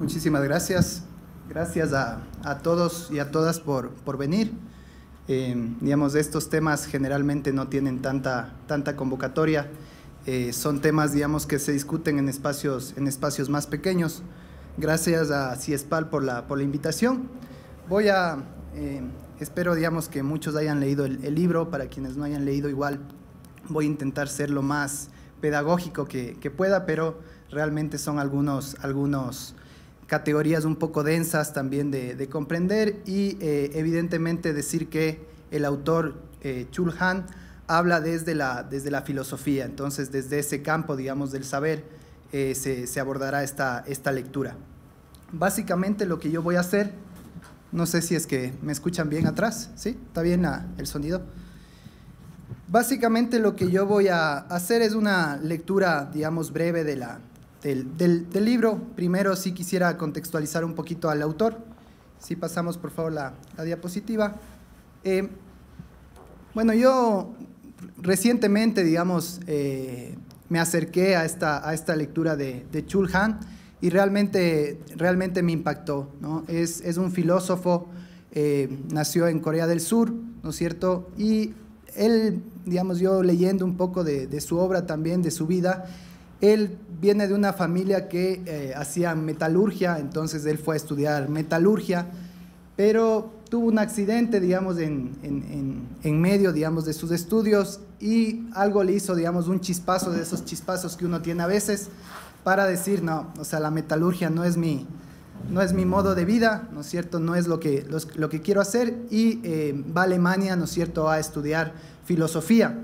Muchísimas gracias. Gracias a, todos y a todas por, por venir. Eh, digamos, estos temas generalmente no tienen tanta, tanta convocatoria. Eh, son temas, digamos, que se discuten en espacios, en espacios más pequeños. Gracias a CIESPAL por la, por la invitación. Voy a, eh, espero, digamos, que muchos hayan leído el, el, libro. Para quienes no hayan leído, igual voy a intentar ser lo más pedagógico que, que pueda, pero realmente son algunos, algunos categorías un poco densas también de, comprender y eh, evidentemente decir que el autor eh, Chul Han habla desde la, desde la filosofía, entonces desde ese campo, digamos, del saber eh, se, abordará esta, esta lectura. Básicamente lo que yo voy a hacer, no sé si es que me escuchan bien atrás, ¿sí? ¿Está bien el sonido? Básicamente lo que yo voy a hacer es una lectura, digamos, breve de la, del, libro. Primero sí quisiera contextualizar un poquito al autor. Si pasamos por favor la, diapositiva. Eh, bueno, yo recientemente, digamos, eh, me acerqué a esta, a esta lectura de, de Chul Han y realmente, realmente me impactó. ¿no? Es, es un filósofo, eh, nació en Corea del Sur, ¿no es cierto? Y él, digamos, yo leyendo un poco de su obra también, de su vida, él viene de una familia que eh, hacía metalurgia, entonces él fue a estudiar metalurgia, pero tuvo un accidente, digamos, en, medio, digamos, de sus estudios y algo le hizo, digamos, un chispazo de esos chispazos que uno tiene a veces para decir, no, o sea, la metalurgia no es mi, no es mi modo de vida, ¿no es cierto? No es lo que, lo, que quiero hacer y eh, va a Alemania, ¿no es cierto?, a estudiar filosofía.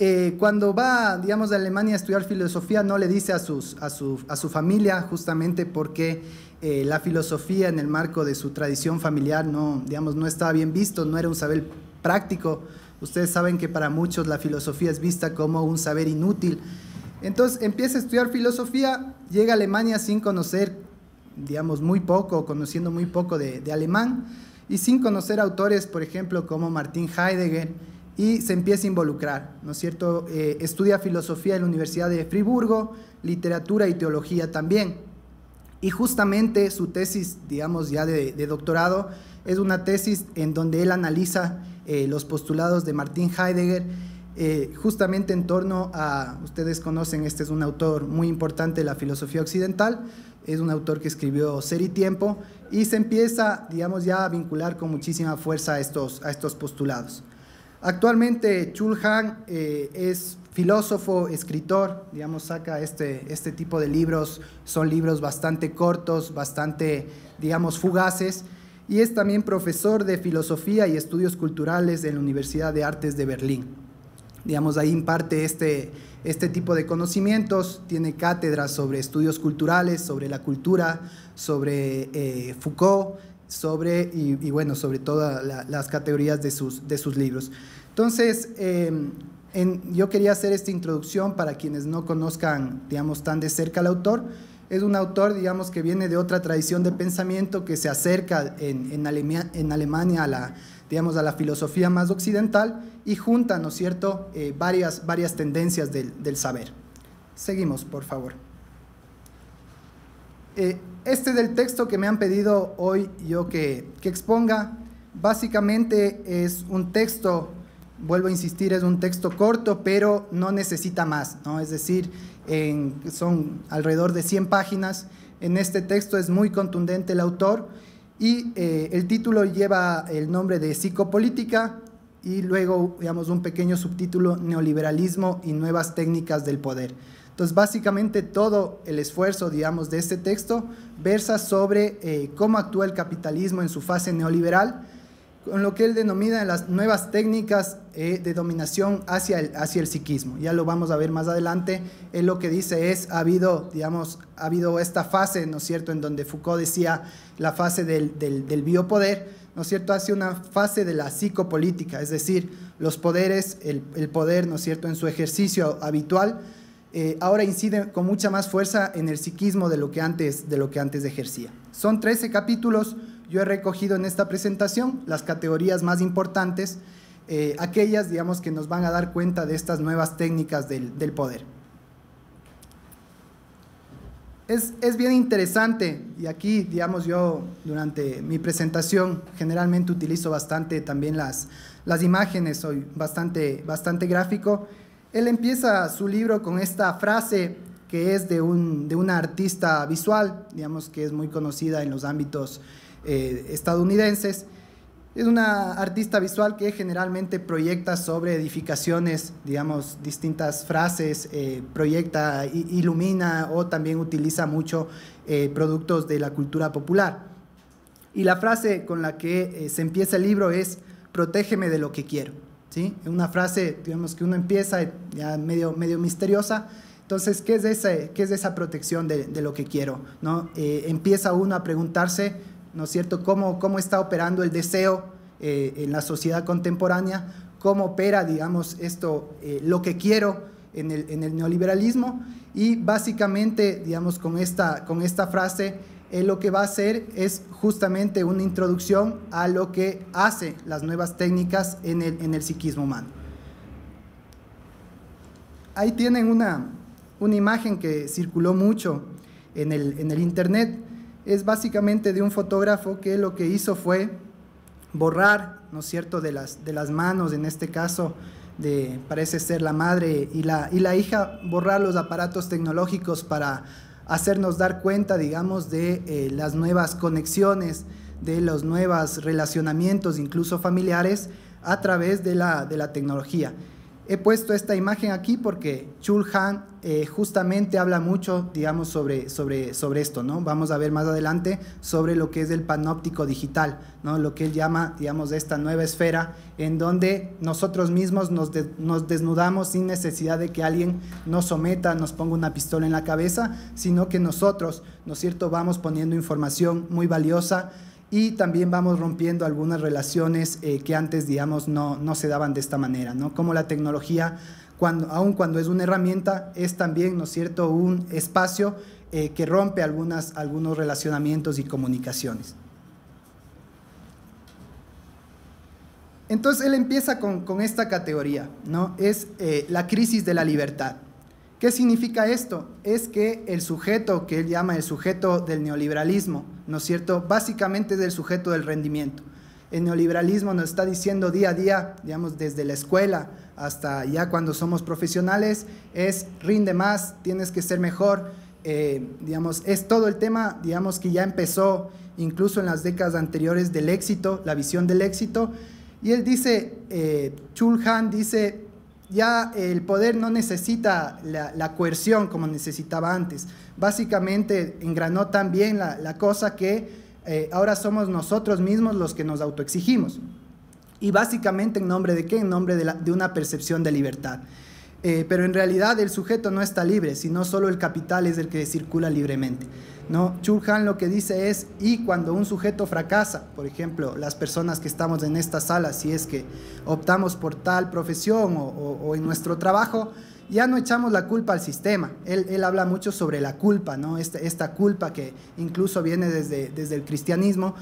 Eh, cuando va, digamos, de Alemania a estudiar filosofía, no le dice a, sus, a, su, a su familia, justamente porque eh, la filosofía en el marco de su tradición familiar no, digamos, no estaba bien visto, no era un saber práctico. Ustedes saben que para muchos la filosofía es vista como un saber inútil. Entonces empieza a estudiar filosofía, llega a Alemania sin conocer, digamos, muy poco, conociendo muy poco de, de alemán, y sin conocer autores, por ejemplo, como Martin Heidegger, y se empieza a involucrar, ¿no es cierto? Eh, estudia filosofía en la Universidad de Friburgo, literatura y teología también. Y justamente su tesis, digamos ya de, doctorado, es una tesis en donde él analiza eh, los postulados de Martin Heidegger, eh, justamente en torno a, ustedes conocen, este es un autor muy importante de la filosofía occidental, es un autor que escribió Ser y Tiempo, y se empieza, digamos, ya a vincular con muchísima fuerza estos, a estos postulados. Actualmente Chul Han eh, es filósofo, escritor, digamos, saca este, este tipo de libros, son libros bastante cortos, bastante, digamos, fugaces, y es también profesor de filosofía y estudios culturales en la Universidad de Artes de Berlín. Digamos, ahí imparte este, este tipo de conocimientos, tiene cátedras sobre estudios culturales, sobre la cultura, sobre eh, Foucault, sobre, y, bueno, sobre todas las categorías de sus, de sus libros. Entonces, em, yo quería hacer esta introducción para quienes no conozcan, digamos, tan de cerca al autor. Es un autor, digamos, que viene de otra tradición de pensamiento que se acerca en, Alemania, a la, digamos, a la filosofía más occidental y junta, ¿no es cierto?, eh, varias, varias tendencias del, del, saber. Seguimos, por favor. Eh, este es el texto que me han pedido hoy yo que, que exponga. Básicamente es un texto vuelvo a insistir, es un texto corto, pero no necesita más, ¿no? Es decir, son alrededor de 100 páginas. En este texto es muy contundente el autor y eh, el título lleva el nombre de psicopolítica y luego, digamos, un pequeño subtítulo, neoliberalismo y nuevas técnicas del poder. Entonces, básicamente todo el esfuerzo, digamos, de este texto versa sobre eh, cómo actúa el capitalismo en su fase neoliberal, con lo que él denomina las nuevas técnicas eh, de dominación hacia el, hacia el psiquismo. Ya lo vamos a ver más adelante. Él lo que dice es, ha habido, digamos, ha habido esta fase, ¿no es cierto?, en donde Foucault decía la fase del, del, biopoder, ¿no es cierto?, hacia una fase de la psicopolítica, es decir, los poderes, el, el poder, ¿no es cierto?, en su ejercicio habitual, eh, ahora incide con mucha más fuerza en el psiquismo de lo que antes, de lo que antes ejercía. Son 13 capítulos yo he recogido en esta presentación las categorías más importantes, eh, aquellas, digamos, que nos van a dar cuenta de estas nuevas técnicas del, poder. es, es, bien interesante y aquí, digamos, yo durante mi presentación generalmente utilizo bastante también las, las imágenes, soy bastante, bastante gráfico. Él empieza su libro con esta frase que es de, un, de una artista visual, digamos que es muy conocida en los ámbitos eh, estadounidenses. Es una artista visual que generalmente proyecta sobre edificaciones, digamos, distintas frases, eh, proyecta, ilumina o también utiliza mucho eh, productos de la cultura popular. Y la frase con la que se empieza el libro es, protégeme de lo que quiero. ¿sí? Una frase, digamos, que uno empieza ya medio, medio misteriosa, entonces, ¿qué es, ese, qué es esa protección de, de, lo que quiero? ¿no? Empieza uno a preguntarse, ¿no es cierto?, cómo, cómo está operando el deseo eh, en la sociedad contemporánea, cómo opera, digamos, esto, eh, lo que quiero en el, en el, neoliberalismo y básicamente, digamos, con esta, con esta frase, lo que va a hacer es justamente una introducción a lo que hace las nuevas técnicas en el, en el psiquismo humano. Ahí tienen una, una imagen que circuló mucho en el, en el internet. Es básicamente de un fotógrafo que lo que hizo fue borrar, ¿no es cierto?, de las, de las manos, en este caso, de, parece ser la madre y la, y la hija, borrar los aparatos tecnológicos para hacernos dar cuenta, digamos, de eh, las nuevas conexiones, de los nuevos relacionamientos, incluso familiares, a través de la, de la tecnología. He puesto esta imagen aquí porque Chul Han eh, justamente habla mucho, digamos, sobre, sobre, sobre esto, ¿no? Vamos a ver más adelante sobre lo que es el panóptico digital, ¿no? Lo que él llama, digamos, esta nueva esfera en donde nosotros mismos nos, nos desnudamos sin necesidad de que alguien nos someta, nos ponga una pistola en la cabeza, sino que nosotros, ¿no es cierto?, vamos poniendo información muy valiosa y también vamos rompiendo algunas relaciones eh, que antes, digamos, no, no, se daban de esta manera, ¿no? Como la tecnología, cuando, aun cuando es una herramienta, es también, ¿no es cierto?, un espacio eh, que rompe algunas, algunos relacionamientos y comunicaciones. Entonces él empieza con, con esta categoría, ¿no? Es eh, la crisis de la libertad. ¿Qué significa esto? Es que el sujeto que él llama el sujeto del neoliberalismo, ¿no es cierto? Básicamente es el sujeto del rendimiento. El neoliberalismo nos está diciendo día a día, digamos, desde la escuela hasta ya cuando somos profesionales, es rinde más, tienes que ser mejor, eh, digamos, es todo el tema, digamos, que ya empezó incluso en las décadas anteriores del éxito, la visión del éxito. Y él dice, eh, Chul Han dice, ya el poder no necesita la, coerción como necesitaba antes. Básicamente engranó también la, la cosa que eh, ahora somos nosotros mismos los que nos autoexigimos. Y básicamente en nombre de qué? En nombre de, una percepción de libertad. Eh, pero en realidad el sujeto no está libre, sino solo el capital es el que circula libremente. ¿No? Chulhan lo que dice es, y cuando un sujeto fracasa, por ejemplo, las personas que estamos en esta sala, si es que optamos por tal profesión o, en nuestro trabajo, ya no echamos la culpa al sistema. Él, habla mucho sobre la culpa, ¿no? esta, esta culpa que incluso viene desde, desde el cristianismo,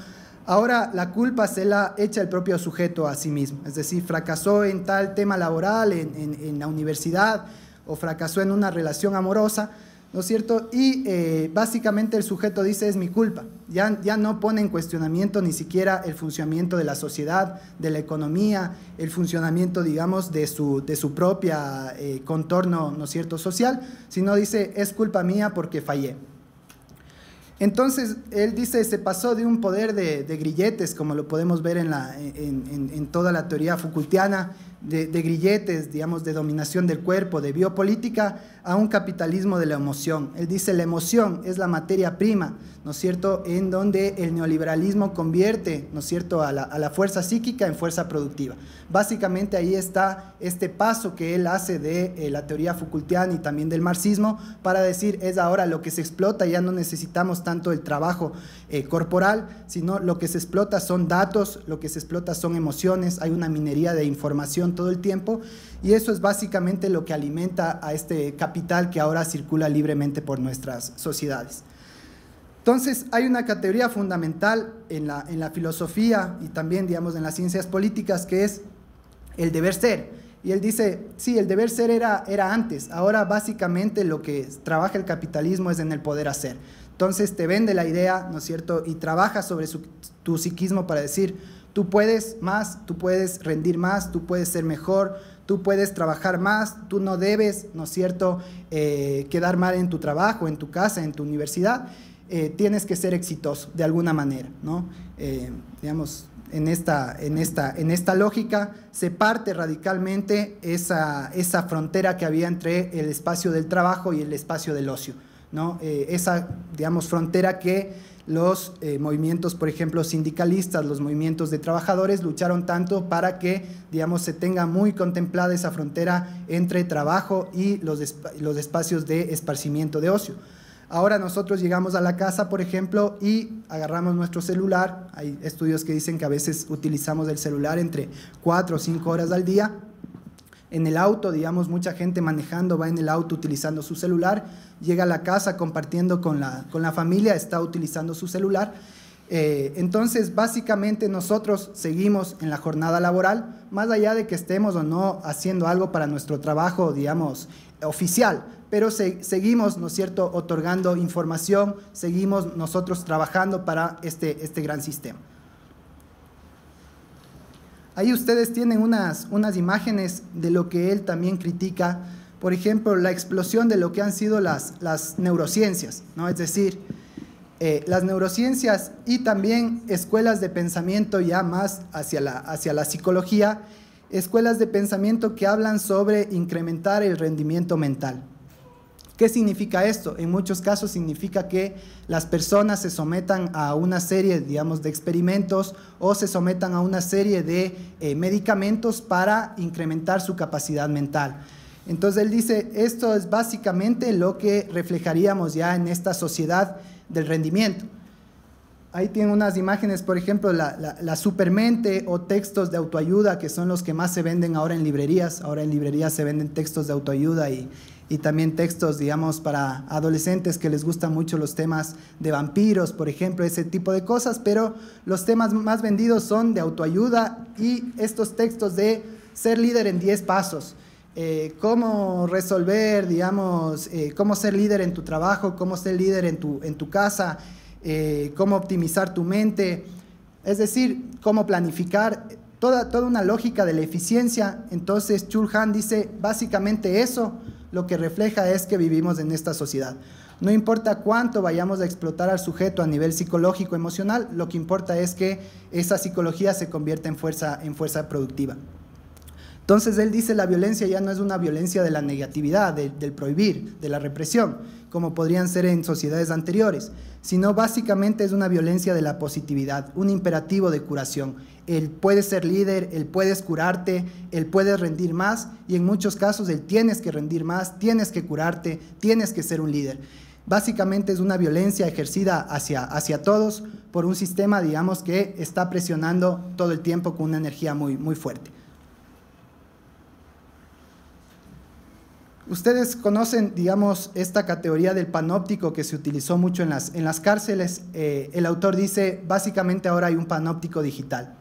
Ahora la culpa se la echa el propio sujeto a sí mismo, es decir, fracasó en tal tema laboral, en, la universidad, o fracasó en una relación amorosa, ¿no es cierto? Y eh, básicamente el sujeto dice es mi culpa, ya, ya no pone en cuestionamiento ni siquiera el funcionamiento de la sociedad, de la economía, el funcionamiento, digamos, de su, de su propia eh, contorno, ¿no es cierto?, social, sino dice es culpa mía porque fallé. Entonces, él dice, se pasó de un poder de, grilletes, como lo podemos ver en, la, en, toda la teoría Foucaultiana, de, grilletes, digamos, de dominación del cuerpo, de biopolítica, a un capitalismo de la emoción. Él dice, la emoción es la materia prima, ¿no es cierto?, en donde el neoliberalismo convierte, ¿no es cierto?, a la, fuerza psíquica en fuerza productiva. Básicamente ahí está este paso que él hace de eh, la teoría Foucaultiana y también del marxismo para decir, es ahora lo que se explota, ya no necesitamos tanto el trabajo eh, corporal, sino lo que se explota son datos, lo que se explota son emociones, hay una minería de información todo el tiempo y eso es básicamente lo que alimenta a este capital que ahora circula libremente por nuestras sociedades. Entonces, hay una categoría fundamental en la, en la filosofía y también, digamos, en las ciencias políticas que es el deber ser. Y él dice, sí, el deber ser era, era antes, ahora básicamente lo que trabaja el capitalismo es en el poder hacer. Entonces te vende la idea, ¿no es cierto? Y trabaja sobre tu psiquismo para decir, tú puedes más, tú puedes rendir más, tú puedes ser mejor, tú puedes trabajar más, tú no debes, ¿no es cierto?, eh, quedar mal en tu trabajo, en tu casa, en tu universidad, eh, tienes que ser exitoso de alguna manera, ¿no? Eh, digamos, en esta, en, esta, en esta lógica se parte radicalmente esa, esa frontera que había entre el espacio del trabajo y el espacio del ocio. ¿no? Esa, digamos, frontera que los eh, movimientos, por ejemplo, sindicalistas, los movimientos de trabajadores lucharon tanto para que, digamos, se tenga muy contemplada esa frontera entre trabajo y los, los espacios de esparcimiento de ocio. Ahora nosotros llegamos a la casa, por ejemplo, y agarramos nuestro celular. Hay estudios que dicen que a veces utilizamos el celular entre cuatro o cinco horas al día en el auto, digamos, mucha gente manejando va en el auto utilizando su celular, llega a la casa compartiendo con la, con la familia, está utilizando su celular. Eh, entonces, básicamente nosotros seguimos en la jornada laboral, más allá de que estemos o no haciendo algo para nuestro trabajo, digamos, oficial, pero seguimos, ¿no es cierto?, otorgando información, seguimos nosotros trabajando para este, este gran sistema. Ahí ustedes tienen unas, unas imágenes de lo que él también critica, por ejemplo, la explosión de lo que han sido las, las neurociencias, ¿no? es decir, eh, las neurociencias y también escuelas de pensamiento ya más hacia la, hacia la psicología, escuelas de pensamiento que hablan sobre incrementar el rendimiento mental. ¿Qué significa esto? En muchos casos significa que las personas se sometan a una serie, digamos, de experimentos o se sometan a una serie de eh, medicamentos para incrementar su capacidad mental. Entonces él dice, esto es básicamente lo que reflejaríamos ya en esta sociedad del rendimiento. Ahí tienen unas imágenes, por ejemplo, la, la, supermente o textos de autoayuda, que son los que más se venden ahora en librerías. Ahora en librerías se venden textos de autoayuda y, y también textos, digamos, para adolescentes que les gustan mucho los temas de vampiros, por ejemplo, ese tipo de cosas, pero los temas más vendidos son de autoayuda y estos textos de ser líder en 10 pasos. Eh, cómo resolver, digamos, eh, cómo ser líder en tu trabajo, cómo ser líder en tu, en tu casa, eh, cómo optimizar tu mente, es decir, cómo planificar, toda, toda una lógica de la eficiencia. Entonces, Chulhan dice básicamente eso lo que refleja es que vivimos en esta sociedad. No importa cuánto vayamos a explotar al sujeto a nivel psicológico, emocional, lo que importa es que esa psicología se convierta en fuerza, en fuerza productiva. Entonces él dice la violencia ya no es una violencia de la negatividad, del prohibir, de la represión, como podrían ser en sociedades anteriores, sino básicamente es una violencia de la positividad, un imperativo de curación. Él puede ser líder, él puedes curarte, él puede rendir más y en muchos casos él tienes que rendir más, tienes que curarte, tienes que ser un líder. Básicamente es una violencia ejercida hacia, hacia todos por un sistema, digamos, que está presionando todo el tiempo con una energía muy, muy fuerte. Ustedes conocen, digamos, esta categoría del panóptico que se utilizó mucho en las, en las cárceles. Eh, el autor dice, básicamente ahora hay un panóptico digital.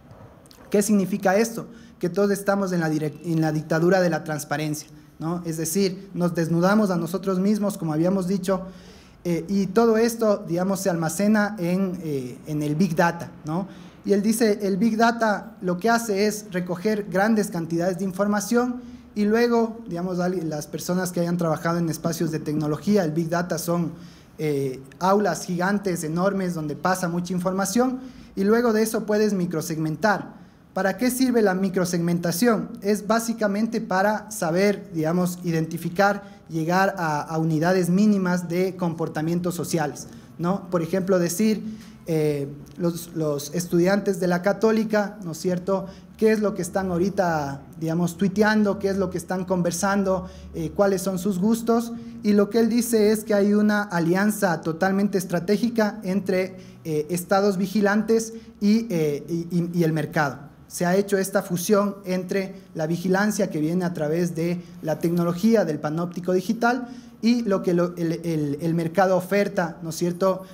¿Qué significa esto? Que todos estamos en la, en la dictadura de la transparencia, ¿no? Es decir, nos desnudamos a nosotros mismos, como habíamos dicho, eh, y todo esto, digamos, se almacena en, eh, en el Big Data, ¿no? Y él dice, el Big Data lo que hace es recoger grandes cantidades de información y luego, digamos, las personas que hayan trabajado en espacios de tecnología, el Big Data son eh, aulas gigantes, enormes, donde pasa mucha información, y luego de eso puedes microsegmentar. ¿Para qué sirve la microsegmentación? Es básicamente para saber, digamos, identificar, llegar a, unidades mínimas de comportamientos sociales. ¿no? Por ejemplo, decir, eh, los, estudiantes de la católica, ¿no es cierto?, qué es lo que están ahorita, digamos, tuiteando, qué es lo que están conversando, eh, cuáles son sus gustos. Y lo que él dice es que hay una alianza totalmente estratégica entre eh, estados vigilantes y, el mercado. Se ha hecho esta fusión entre la vigilancia que viene a través de la tecnología del panóptico digital y lo que el, mercado oferta, ¿no es cierto?,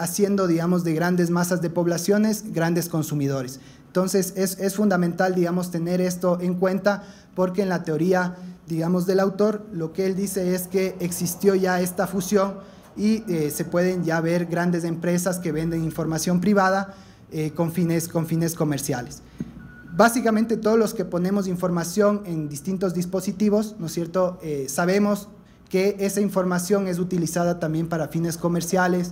haciendo, digamos, de grandes masas de poblaciones, grandes consumidores. Entonces es, es fundamental, digamos, tener esto en cuenta porque en la teoría, digamos, del autor, lo que él dice es que existió ya esta fusión y eh, se pueden ya ver grandes empresas que venden información privada eh, con, fines, con fines comerciales. Básicamente todos los que ponemos información en distintos dispositivos, ¿no es cierto?, eh, sabemos que esa información es utilizada también para fines comerciales,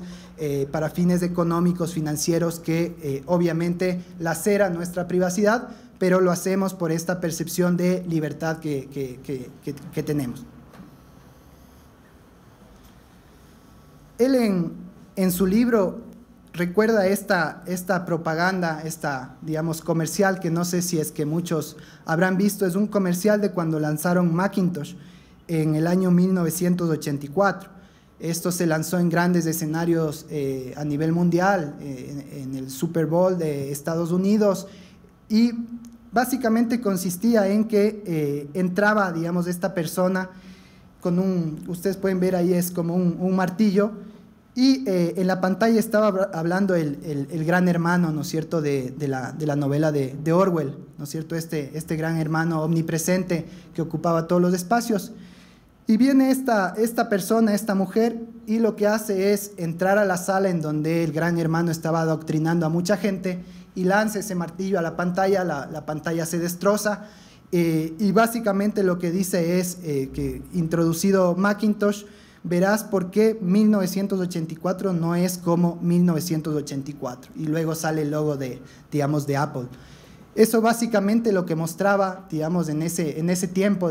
para fines económicos, financieros, que obviamente lacera nuestra privacidad, pero lo hacemos por esta percepción de libertad que, que tenemos. él en, su libro recuerda esta, esta propaganda, esta, digamos, comercial, que no sé si es que muchos habrán visto, es un comercial de cuando lanzaron Macintosh en el año 1984. Esto se lanzó en grandes escenarios eh, a nivel mundial, en, el Super Bowl de Estados Unidos, y básicamente consistía en que eh, entraba, digamos, esta persona con un, ustedes pueden ver ahí es como un, martillo, y eh, en la pantalla estaba hablando el, gran hermano, ¿no es cierto?, de, la, novela de, Orwell, ¿no es cierto?, este, este gran hermano omnipresente que ocupaba todos los espacios. Y viene esta, esta persona, esta mujer, y lo que hace es entrar a la sala en donde el gran hermano estaba adoctrinando a mucha gente y lanza ese martillo a la pantalla, la, la pantalla se destroza eh, y básicamente lo que dice es eh, que introducido Macintosh, verás por qué 1984 no es como 1984. Y luego sale el logo de, digamos, de Apple. Eso básicamente lo que mostraba, digamos, en ese, en ese tiempo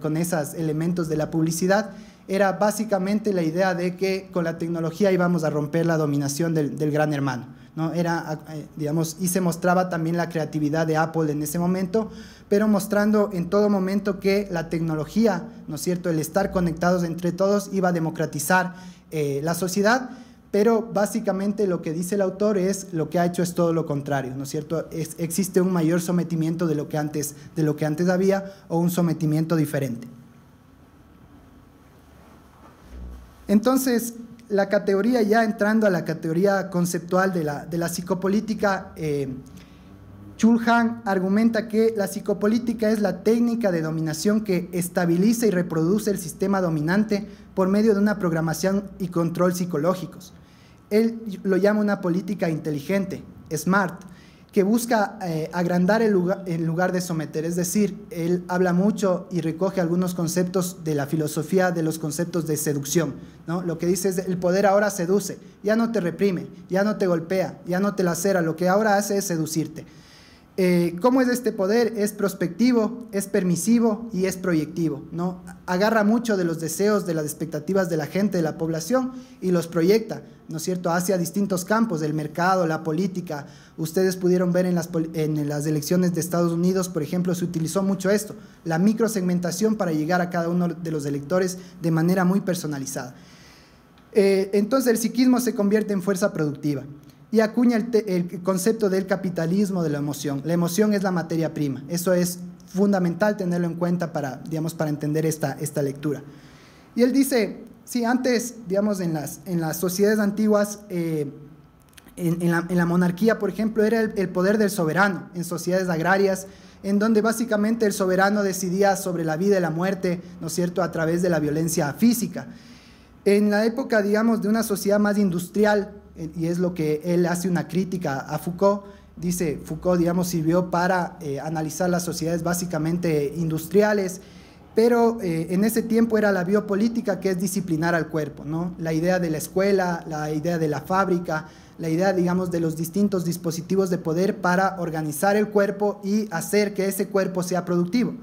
con, esos elementos de la publicidad, era básicamente la idea de que con la tecnología íbamos a romper la dominación del gran hermano. ¿No? Era, eh, digamos, y se mostraba también la creatividad de Apple en ese momento, pero mostrando en todo momento que la tecnología, ¿no es cierto?, el estar conectados entre todos iba a democratizar eh, la sociedad, pero básicamente lo que dice el autor es lo que ha hecho es todo lo contrario, ¿no es cierto? existe un mayor sometimiento de lo, que antes, de lo que antes había o un sometimiento diferente. Entonces, la categoría, ya entrando a la categoría conceptual de la, de la psicopolítica, eh, Chulhan argumenta que la psicopolítica es la técnica de dominación que estabiliza y reproduce el sistema dominante por medio de una programación y control psicológicos. Él lo llama una política inteligente, smart, que busca eh, agrandar el lugar, en lugar de someter. Es decir, él habla mucho y recoge algunos conceptos de la filosofía, de los conceptos de seducción. ¿no? Lo que dice es, el poder ahora seduce, ya no te reprime, ya no te golpea, ya no te lacera, lo que ahora hace es seducirte. Eh, ¿Cómo es este poder? Es prospectivo, es permisivo y es proyectivo. ¿no? Agarra mucho de los deseos, de las expectativas de la gente, de la población y los proyecta, ¿no es cierto?, hacia distintos campos, del mercado, la política. Ustedes pudieron ver en las, en las elecciones de Estados Unidos, por ejemplo, se utilizó mucho esto, la microsegmentación para llegar a cada uno de los electores de manera muy personalizada. Eh, entonces el psiquismo se convierte en fuerza productiva y acuña el, concepto del capitalismo de la emoción. La emoción es la materia prima. Eso es fundamental tenerlo en cuenta para, digamos, para entender esta, esta lectura. Y él dice, sí, antes, digamos, en las, en las sociedades antiguas, eh, en, la, monarquía, por ejemplo, era el, el, poder del soberano, en sociedades agrarias, en donde básicamente el soberano decidía sobre la vida y la muerte, ¿no es cierto?, a través de la violencia física. En la época, digamos, de una sociedad más industrial, y es lo que él hace una crítica a Foucault. Dice, Foucault, digamos, sirvió para eh, analizar las sociedades básicamente industriales, pero eh, en ese tiempo era la biopolítica que es disciplinar al cuerpo, ¿no? La idea de la escuela, la idea de la fábrica, la idea, digamos, de los distintos dispositivos de poder para organizar el cuerpo y hacer que ese cuerpo sea productivo.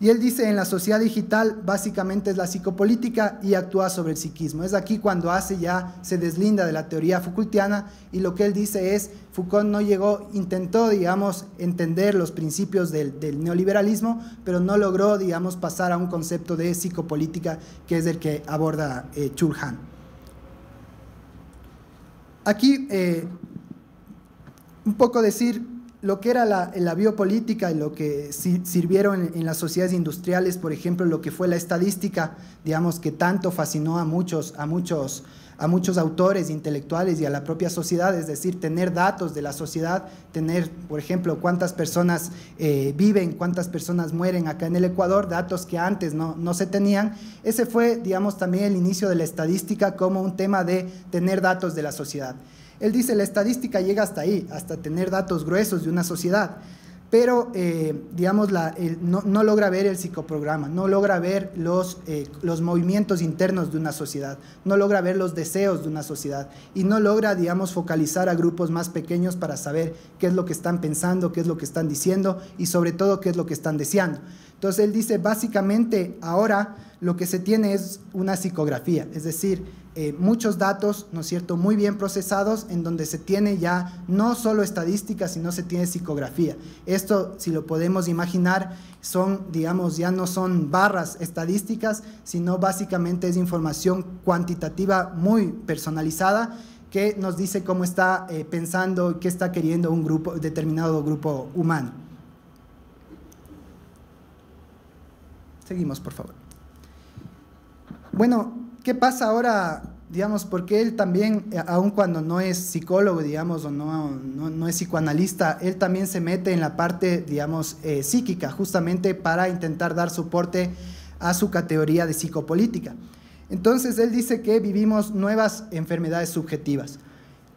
Y él dice, en la sociedad digital básicamente es la psicopolítica y actúa sobre el psiquismo. Es aquí cuando hace ya, se deslinda de la teoría Foucaultiana y lo que él dice es, Foucault no llegó, intentó, digamos, entender los principios del, neoliberalismo, pero no logró, digamos, pasar a un concepto de psicopolítica que es el que aborda eh, Chulhan. Aquí, eh, un poco decir lo que era la, biopolítica y lo que sirvieron en, las sociedades industriales, por ejemplo, lo que fue la estadística, digamos, que tanto fascinó a muchos, a muchos, a muchos autores intelectuales y a la propia sociedad, es decir, tener datos de la sociedad, tener, por ejemplo, cuántas personas eh, viven, cuántas personas mueren acá en el Ecuador, datos que antes no, no se tenían. Ese fue, digamos, también el inicio de la estadística como un tema de tener datos de la sociedad. Él dice, la estadística llega hasta ahí, hasta tener datos gruesos de una sociedad, pero, eh, digamos, no, logra ver el psicoprograma, no logra ver los, eh, los movimientos internos de una sociedad, no logra ver los deseos de una sociedad y no logra, digamos, focalizar a grupos más pequeños para saber qué es lo que están pensando, qué es lo que están diciendo y sobre todo qué es lo que están deseando. Entonces él dice, básicamente ahora lo que se tiene es una psicografía, es decir, eh, muchos datos, ¿no es cierto?, muy bien procesados en donde se tiene ya no solo estadística, sino se tiene psicografía. Esto, si lo podemos imaginar, son, digamos, ya no son barras estadísticas, sino básicamente es información cuantitativa muy personalizada que nos dice cómo está eh, pensando, qué está queriendo un grupo, determinado grupo humano. Seguimos, por favor. Bueno, ¿qué pasa ahora, digamos, porque él también, eh, aun cuando no es psicólogo, digamos, o no, no, es psicoanalista, él también se mete en la parte, digamos, eh, psíquica, justamente para intentar dar soporte a su categoría de psicopolítica. Entonces, él dice que vivimos nuevas enfermedades subjetivas.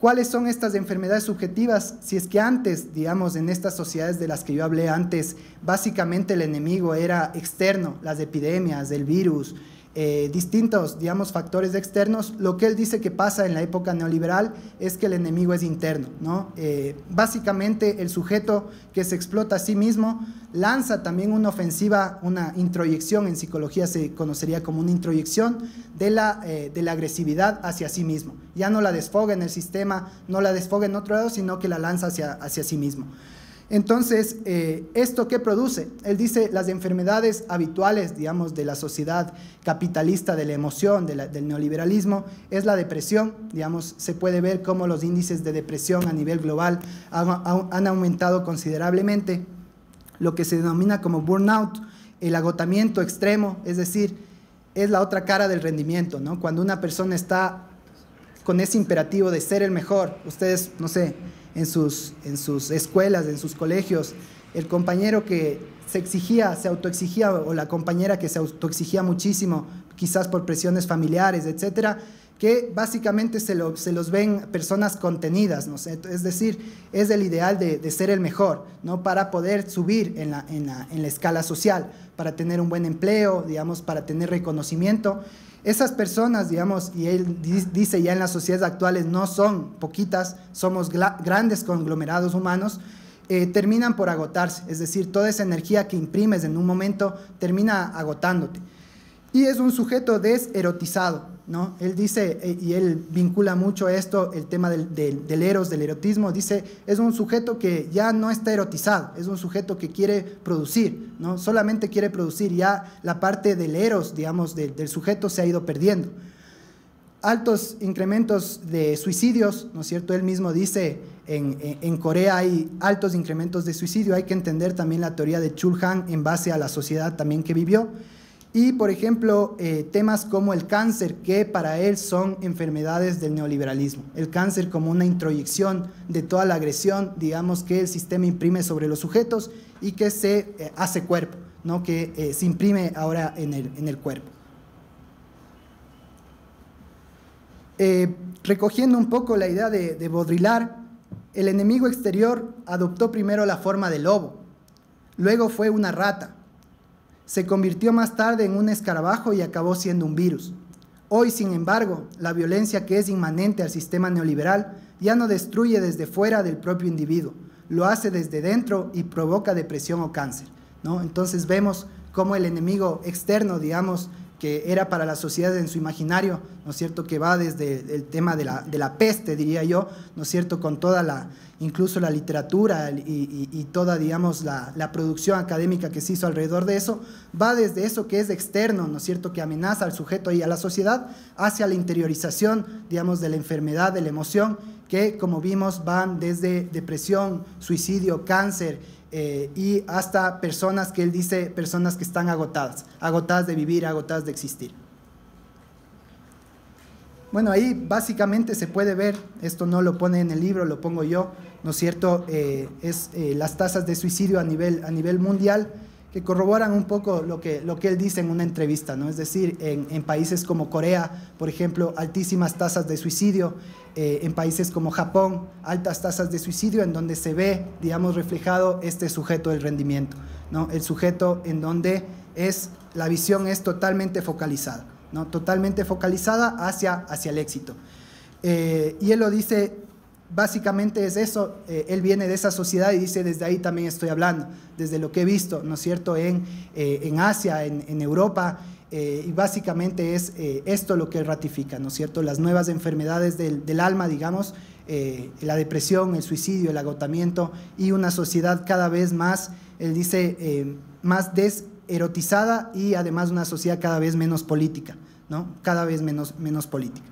¿Cuáles son estas enfermedades subjetivas? Si es que antes, digamos, en estas sociedades de las que yo hablé antes, básicamente el enemigo era externo, las epidemias, el virus, eh, distintos, digamos, factores externos, lo que él dice que pasa en la época neoliberal es que el enemigo es interno, ¿no? Eh, básicamente el sujeto que se explota a sí mismo lanza también una ofensiva, una introyección, en psicología se conocería como una introyección de la, eh, de la agresividad hacia sí mismo. Ya no la desfoga en el sistema, no la desfoga en otro lado, sino que la lanza hacia, hacia sí mismo. Entonces, eh, ¿esto qué produce? Él dice las enfermedades habituales, digamos, de la sociedad capitalista, de la emoción, del neoliberalismo, es la depresión. Digamos, se puede ver cómo los índices de depresión a nivel global han, aumentado considerablemente. Lo que se denomina como burnout, el agotamiento extremo, es decir, es la otra cara del rendimiento, ¿no? Cuando una persona está con ese imperativo de ser el mejor, ustedes, no sé, en sus, en sus escuelas, en sus colegios, el compañero que se exigía, se autoexigía, o la compañera que se autoexigía muchísimo, quizás por presiones familiares, etcétera, que básicamente se, los ven personas contenidas, es decir, es el ideal de, ser el mejor, ¿no? para poder subir en la escala social, para tener un buen empleo, digamos, para tener reconocimiento. Esas personas, digamos, y él dice ya en las sociedades actuales, no son poquitas, somos grandes conglomerados humanos, eh, terminan por agotarse. Es decir, toda esa energía que imprimes en un momento termina agotándote. Y es un sujeto deserotizado, ¿no? Él dice, eh, y él vincula mucho esto, el tema del, del, eros, del erotismo, dice, es un sujeto que ya no está erotizado, es un sujeto que quiere producir, ¿no? Solamente quiere producir, ya la parte del eros, digamos, del sujeto se ha ido perdiendo. Altos incrementos de suicidios, ¿no es cierto? Él mismo dice, en, en, Corea hay altos incrementos de suicidio, hay que entender también la teoría de Chul Han en base a la sociedad también que vivió. Y, por ejemplo, eh, temas como el cáncer, que para él son enfermedades del neoliberalismo. El cáncer como una introyección de toda la agresión, digamos, que el sistema imprime sobre los sujetos y que se eh, hace cuerpo, ¿no? que eh, se imprime ahora en el, en el cuerpo. recogiendo un poco la idea de, de el enemigo exterior adoptó primero la forma del lobo, luego fue una rata, se convirtió más tarde en un escarabajo y acabó siendo un virus. Hoy, sin embargo, la violencia que es inmanente al sistema neoliberal ya no destruye desde fuera del propio individuo, lo hace desde dentro y provoca depresión o cáncer. ¿no? Entonces vemos cómo el enemigo externo, digamos, que era para la sociedad en su imaginario, ¿no es cierto?, que va desde el tema de la, de la peste, diría yo, ¿no es cierto?, con toda la, incluso la literatura y, toda, digamos, la, producción académica que se hizo alrededor de eso, va desde eso que es externo, ¿no es cierto?, que amenaza al sujeto y a la sociedad, hacia la interiorización, digamos, de la enfermedad, de la emoción, que, como vimos, van desde depresión, suicidio, cáncer, eh, y hasta personas que él dice, personas que están agotadas, agotadas de vivir, agotadas de existir. Bueno, ahí básicamente se puede ver, esto no lo pone en el libro, lo pongo yo, ¿no es cierto? Eh, es eh, las tasas de suicidio a nivel, a nivel mundial que corroboran un poco lo que, lo que él dice en una entrevista, ¿no? Es decir, en, países como Corea, por ejemplo, altísimas tasas de suicidio, eh, en países como Japón, altas tasas de suicidio, en donde se ve, digamos, reflejado este sujeto del rendimiento, ¿no? El sujeto en donde es, la visión es totalmente focalizada, ¿no? Totalmente focalizada hacia, hacia el éxito. Y él lo dice básicamente es eso, eh, él viene de esa sociedad y dice, desde ahí también estoy hablando, desde lo que he visto, ¿no es cierto?, en, eh, en Asia, en, Europa, eh, y básicamente es esto lo que ratifica, ¿no es cierto?, las nuevas enfermedades del, del alma, digamos, la depresión, el suicidio, el agotamiento, y una sociedad cada vez más, él dice, más deserotizada y además una sociedad cada vez menos política, ¿no?, cada vez menos, menos política.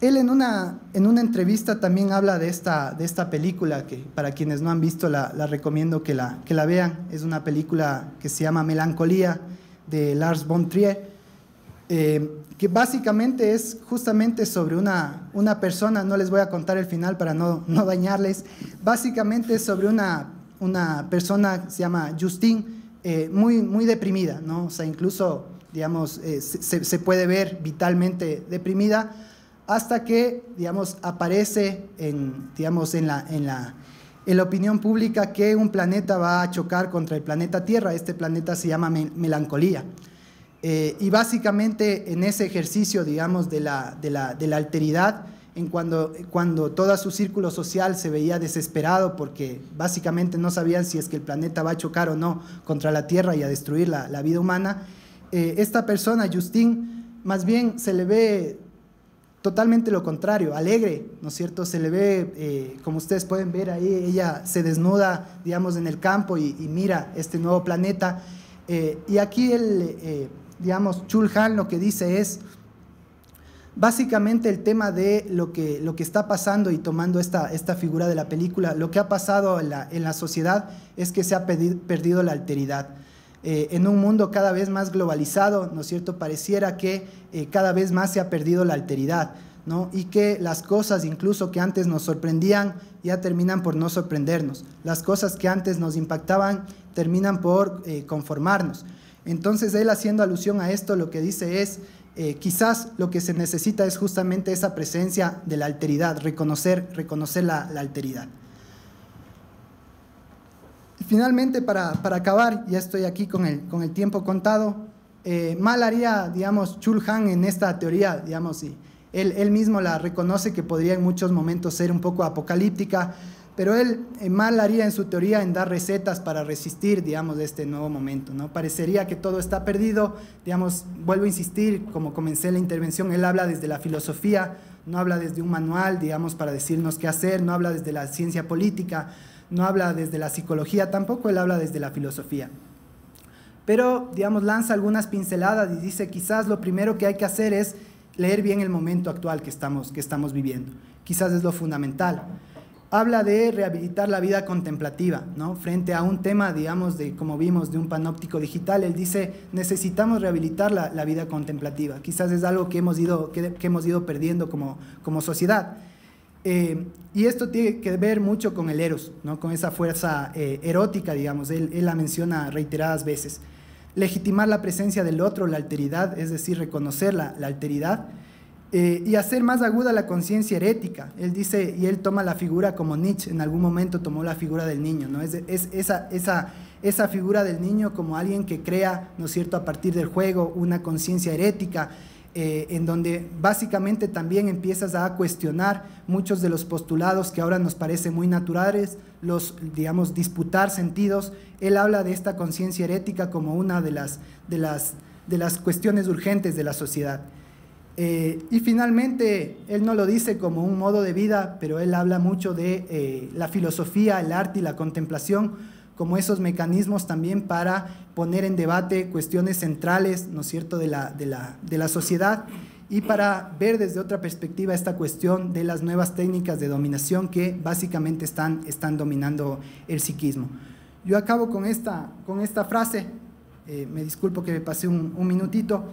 Él en una, en una entrevista también habla de esta, de esta película, que para quienes no han visto la, recomiendo que la, que la vean. Es una película que se llama Melancolía de Lars von Trier, eh, que básicamente es justamente sobre una, una persona, no les voy a contar el final para no, no dañarles, básicamente es sobre una, una persona que se llama Justine, eh, muy, muy deprimida, ¿no? O sea, incluso, digamos, eh, se, se puede ver vitalmente deprimida hasta que, digamos, aparece en, digamos, en, la, en, la, en la opinión pública que un planeta va a chocar contra el planeta Tierra. Este planeta se llama melancolía. Eh, y básicamente en ese ejercicio, digamos, de la, de la, de la alteridad, en cuando, cuando todo su círculo social se veía desesperado porque básicamente no sabían si es que el planeta va a chocar o no contra la Tierra y a destruir la, la vida humana, eh, esta persona, Justin, más bien se le ve totalmente lo contrario, alegre, ¿no es cierto? Se le ve, eh, como ustedes pueden ver ahí, ella se desnuda, digamos, en el campo y, mira este nuevo planeta. Eh, y aquí el, eh, digamos, Chulhan lo que dice es, básicamente el tema de lo que, lo que está pasando y tomando esta, esta figura de la película, lo que ha pasado en la sociedad es que se ha perdido la alteridad. Eh, en un mundo cada vez más globalizado, ¿no es cierto? Pareciera que eh, cada vez más se ha perdido la alteridad, ¿no? Y que las cosas incluso que antes nos sorprendían ya terminan por no sorprendernos. Las cosas que antes nos impactaban terminan por eh, conformarnos. Entonces él haciendo alusión a esto lo que dice es, quizás lo que se necesita es justamente esa presencia de la alteridad, reconocer, reconocer la alteridad. Finalmente, para, para, acabar, ya estoy aquí con el, con el tiempo contado, eh, mal haría, digamos, Chulhan en esta teoría, digamos, y él, él, mismo la reconoce que podría en muchos momentos ser un poco apocalíptica, pero él eh, mal haría en su teoría en dar recetas para resistir, digamos, de este nuevo momento, ¿no? Parecería que todo está perdido, digamos, vuelvo a insistir, como comencé la intervención, él habla desde la filosofía, no habla desde un manual, digamos, para decirnos qué hacer, no habla desde la ciencia política, no habla desde la psicología, tampoco él habla desde la filosofía. Pero, digamos, lanza algunas pinceladas y dice, quizás lo primero que hay que hacer es leer bien el momento actual que estamos, que estamos viviendo. Quizás es lo fundamental. Habla de rehabilitar la vida contemplativa, ¿no? Frente a un tema, digamos, de, como vimos, de un panóptico digital, él dice, necesitamos rehabilitar la, vida contemplativa. Quizás es algo que hemos ido, que, hemos ido perdiendo como, como sociedad. Eh, y esto tiene que ver mucho con el eros, ¿no? con esa fuerza eh, erótica, digamos, él, la menciona reiteradas veces. Legitimar la presencia del otro, la alteridad, es decir, reconocer la, alteridad, eh, y hacer más aguda la conciencia herética. Él dice, y él toma la figura como Nietzsche en algún momento tomó la figura del niño, ¿no? es, es esa, esa, esa figura del niño como alguien que crea, ¿no es cierto?, a partir del juego una conciencia herética, eh, en donde básicamente también empiezas a cuestionar muchos de los postulados que ahora nos parecen muy naturales, los, digamos, disputar sentidos. Él habla de esta conciencia herética como una de las, de, las, de las cuestiones urgentes de la sociedad. Eh, y finalmente, él no lo dice como un modo de vida, pero él habla mucho de eh, la filosofía, el arte y la contemplación como esos mecanismos también para poner en debate cuestiones centrales, ¿no es cierto?, de la, de la, de la sociedad y para ver desde otra perspectiva esta cuestión de las nuevas técnicas de dominación que básicamente están, están dominando el psiquismo. Yo acabo con esta, con esta frase, eh, me disculpo que me pasé un, un minutito.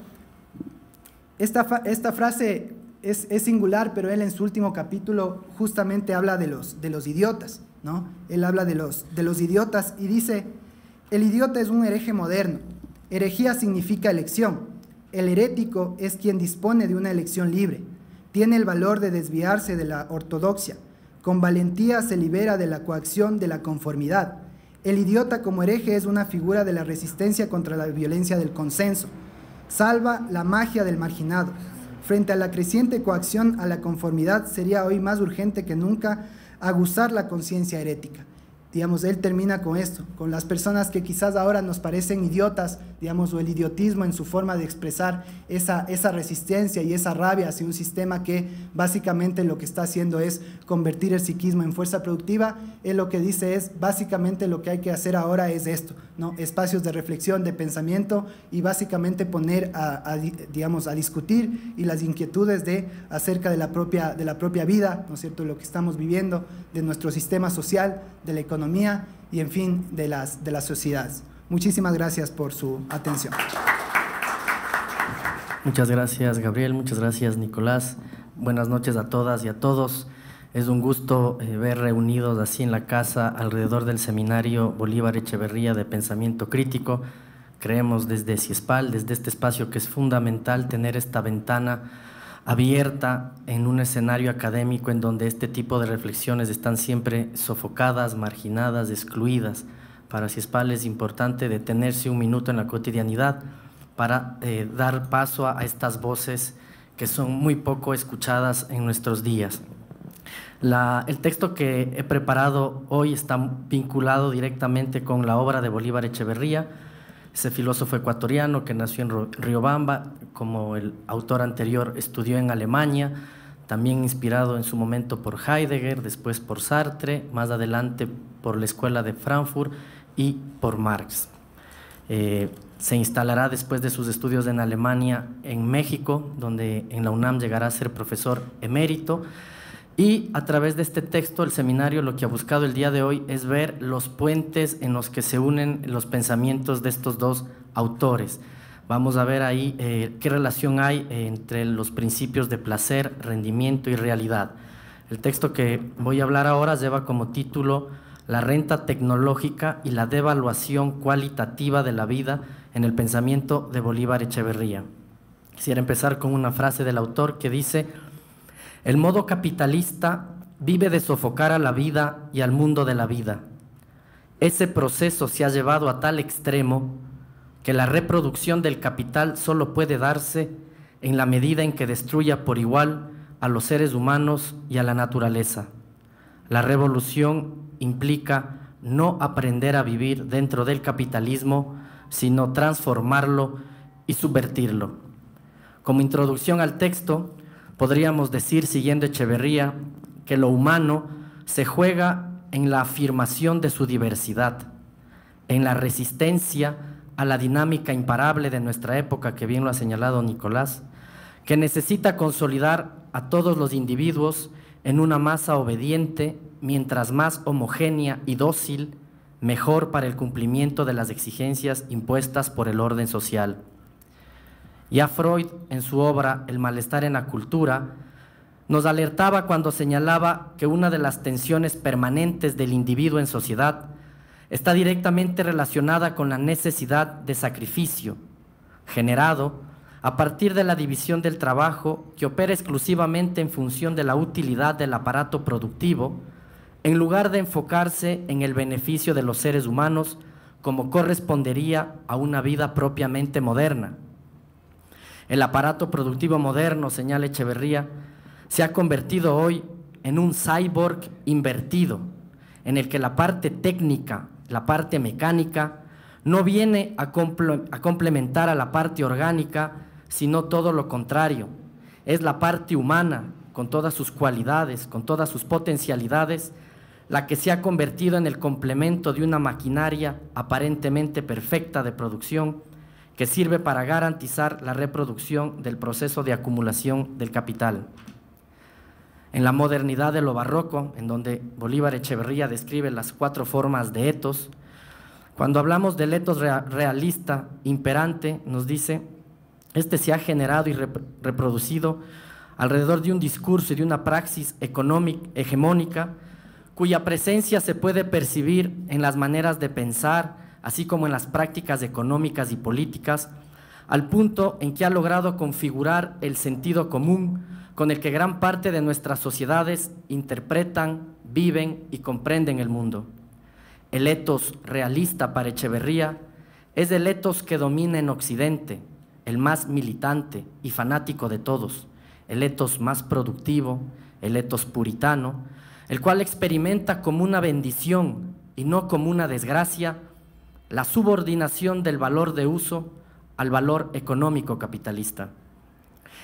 Esta, esta frase es, es, singular, pero él en su último capítulo justamente habla de los, de los idiotas. Él habla de los, de los idiotas y dice, el idiota es un hereje moderno. Herejía significa elección. El herético es quien dispone de una elección libre. Tiene el valor de desviarse de la ortodoxia. Con valentía se libera de la coacción de la conformidad. El idiota como hereje es una figura de la resistencia contra la violencia del consenso. Salva la magia del marginado. Frente a la creciente coacción a la conformidad sería hoy más urgente que nunca aguzar la conciencia herética. Digamos, él termina con esto, con las personas que quizás ahora nos parecen idiotas, digamos, o el idiotismo en su forma de expresar esa, esa resistencia y esa rabia hacia un sistema que básicamente lo que está haciendo es convertir el psiquismo en fuerza productiva. Él lo que dice es, básicamente lo que hay que hacer ahora es esto, ¿no? espacios de reflexión, de pensamiento y básicamente poner a, digamos, a discutir y las inquietudes de acerca de la propia, de la propia vida, ¿no es cierto?, lo que estamos viviendo, de nuestro sistema social, de la economía y, en fin, de las, de las sociedades. Muchísimas gracias por su atención. Muchas gracias, Gabriel. Muchas gracias, Nicolás. Buenas noches a todas y a todos. Es un gusto eh, ver reunidos así en la casa alrededor del seminario Bolívar Echeverría de Pensamiento Crítico. Creemos desde CIESPAL, desde este espacio que es fundamental tener esta ventana abierta en un escenario académico en donde este tipo de reflexiones están siempre sofocadas, marginadas, excluidas. Para Ciespal es importante detenerse un minuto en la cotidianidad para eh, dar paso a, estas voces que son muy poco escuchadas en nuestros días. el texto que he preparado hoy está vinculado directamente con la obra de Bolívar Echeverría, ese filósofo ecuatoriano que nació en Riobamba, como el autor anterior, estudió en Alemania, también inspirado en su momento por Heidegger, después por Sartre, más adelante por la Escuela de Frankfurt y por Marx. Eh, se instalará después de sus estudios en Alemania en México, donde en la UNAM llegará a ser profesor emérito y a través de este texto, el seminario lo que ha buscado el día de hoy es ver los puentes en los que se unen los pensamientos de estos dos autores. Vamos a ver ahí eh, qué relación hay entre los principios de placer, rendimiento y realidad. El texto que voy a hablar ahora lleva como título La renta tecnológica y la devaluación cualitativa de la vida en el pensamiento de Bolívar Echeverría. Quisiera empezar con una frase del autor que dice, el modo capitalista vive de sofocar a la vida y al mundo de la vida. Ese proceso se ha llevado a tal extremo que la reproducción del capital solo puede darse en la medida en que destruya por igual a los seres humanos y a la naturaleza. La revolución implica no aprender a vivir dentro del capitalismo, sino transformarlo y subvertirlo. Como introducción al texto, Podríamos decir, siguiendo Echeverría, que lo humano se juega en la afirmación de su diversidad, en la resistencia a la dinámica imparable de nuestra época, que bien lo ha señalado Nicolás, que necesita consolidar a todos los individuos en una masa obediente, mientras más homogénea y dócil, mejor para el cumplimiento de las exigencias impuestas por el orden social. Ya Freud, en su obra El malestar en la cultura, nos alertaba cuando señalaba que una de las tensiones permanentes del individuo en sociedad está directamente relacionada con la necesidad de sacrificio, generado a partir de la división del trabajo que opera exclusivamente en función de la utilidad del aparato productivo, en lugar de enfocarse en el beneficio de los seres humanos como correspondería a una vida propiamente moderna. El aparato productivo moderno, señala Echeverría, se ha convertido hoy en un cyborg invertido, en el que la parte técnica, la parte mecánica, no viene a, complementar a la parte orgánica, sino todo lo contrario. Es la parte humana, con todas sus cualidades, con todas sus potencialidades, la que se ha convertido en el complemento de una maquinaria aparentemente perfecta de producción que sirve para garantizar la reproducción del proceso de acumulación del capital. En la modernidad de lo barroco, en donde Bolívar Echeverría describe las cuatro formas de etos, cuando hablamos del etos realista imperante, nos dice, este se ha generado y reproducido alrededor de un discurso y de una praxis económica hegemónica cuya presencia se puede percibir en las maneras de pensar, así como en las prácticas económicas y políticas, al punto en que ha logrado configurar el sentido común con el que gran parte de nuestras sociedades interpretan, viven y comprenden el mundo. El etos realista para Echeverría es el etos que domina en Occidente, el más militante y fanático de todos, el etos más productivo, el etos puritano, el cual experimenta como una bendición y no como una desgracia la subordinación del valor de uso al valor económico capitalista.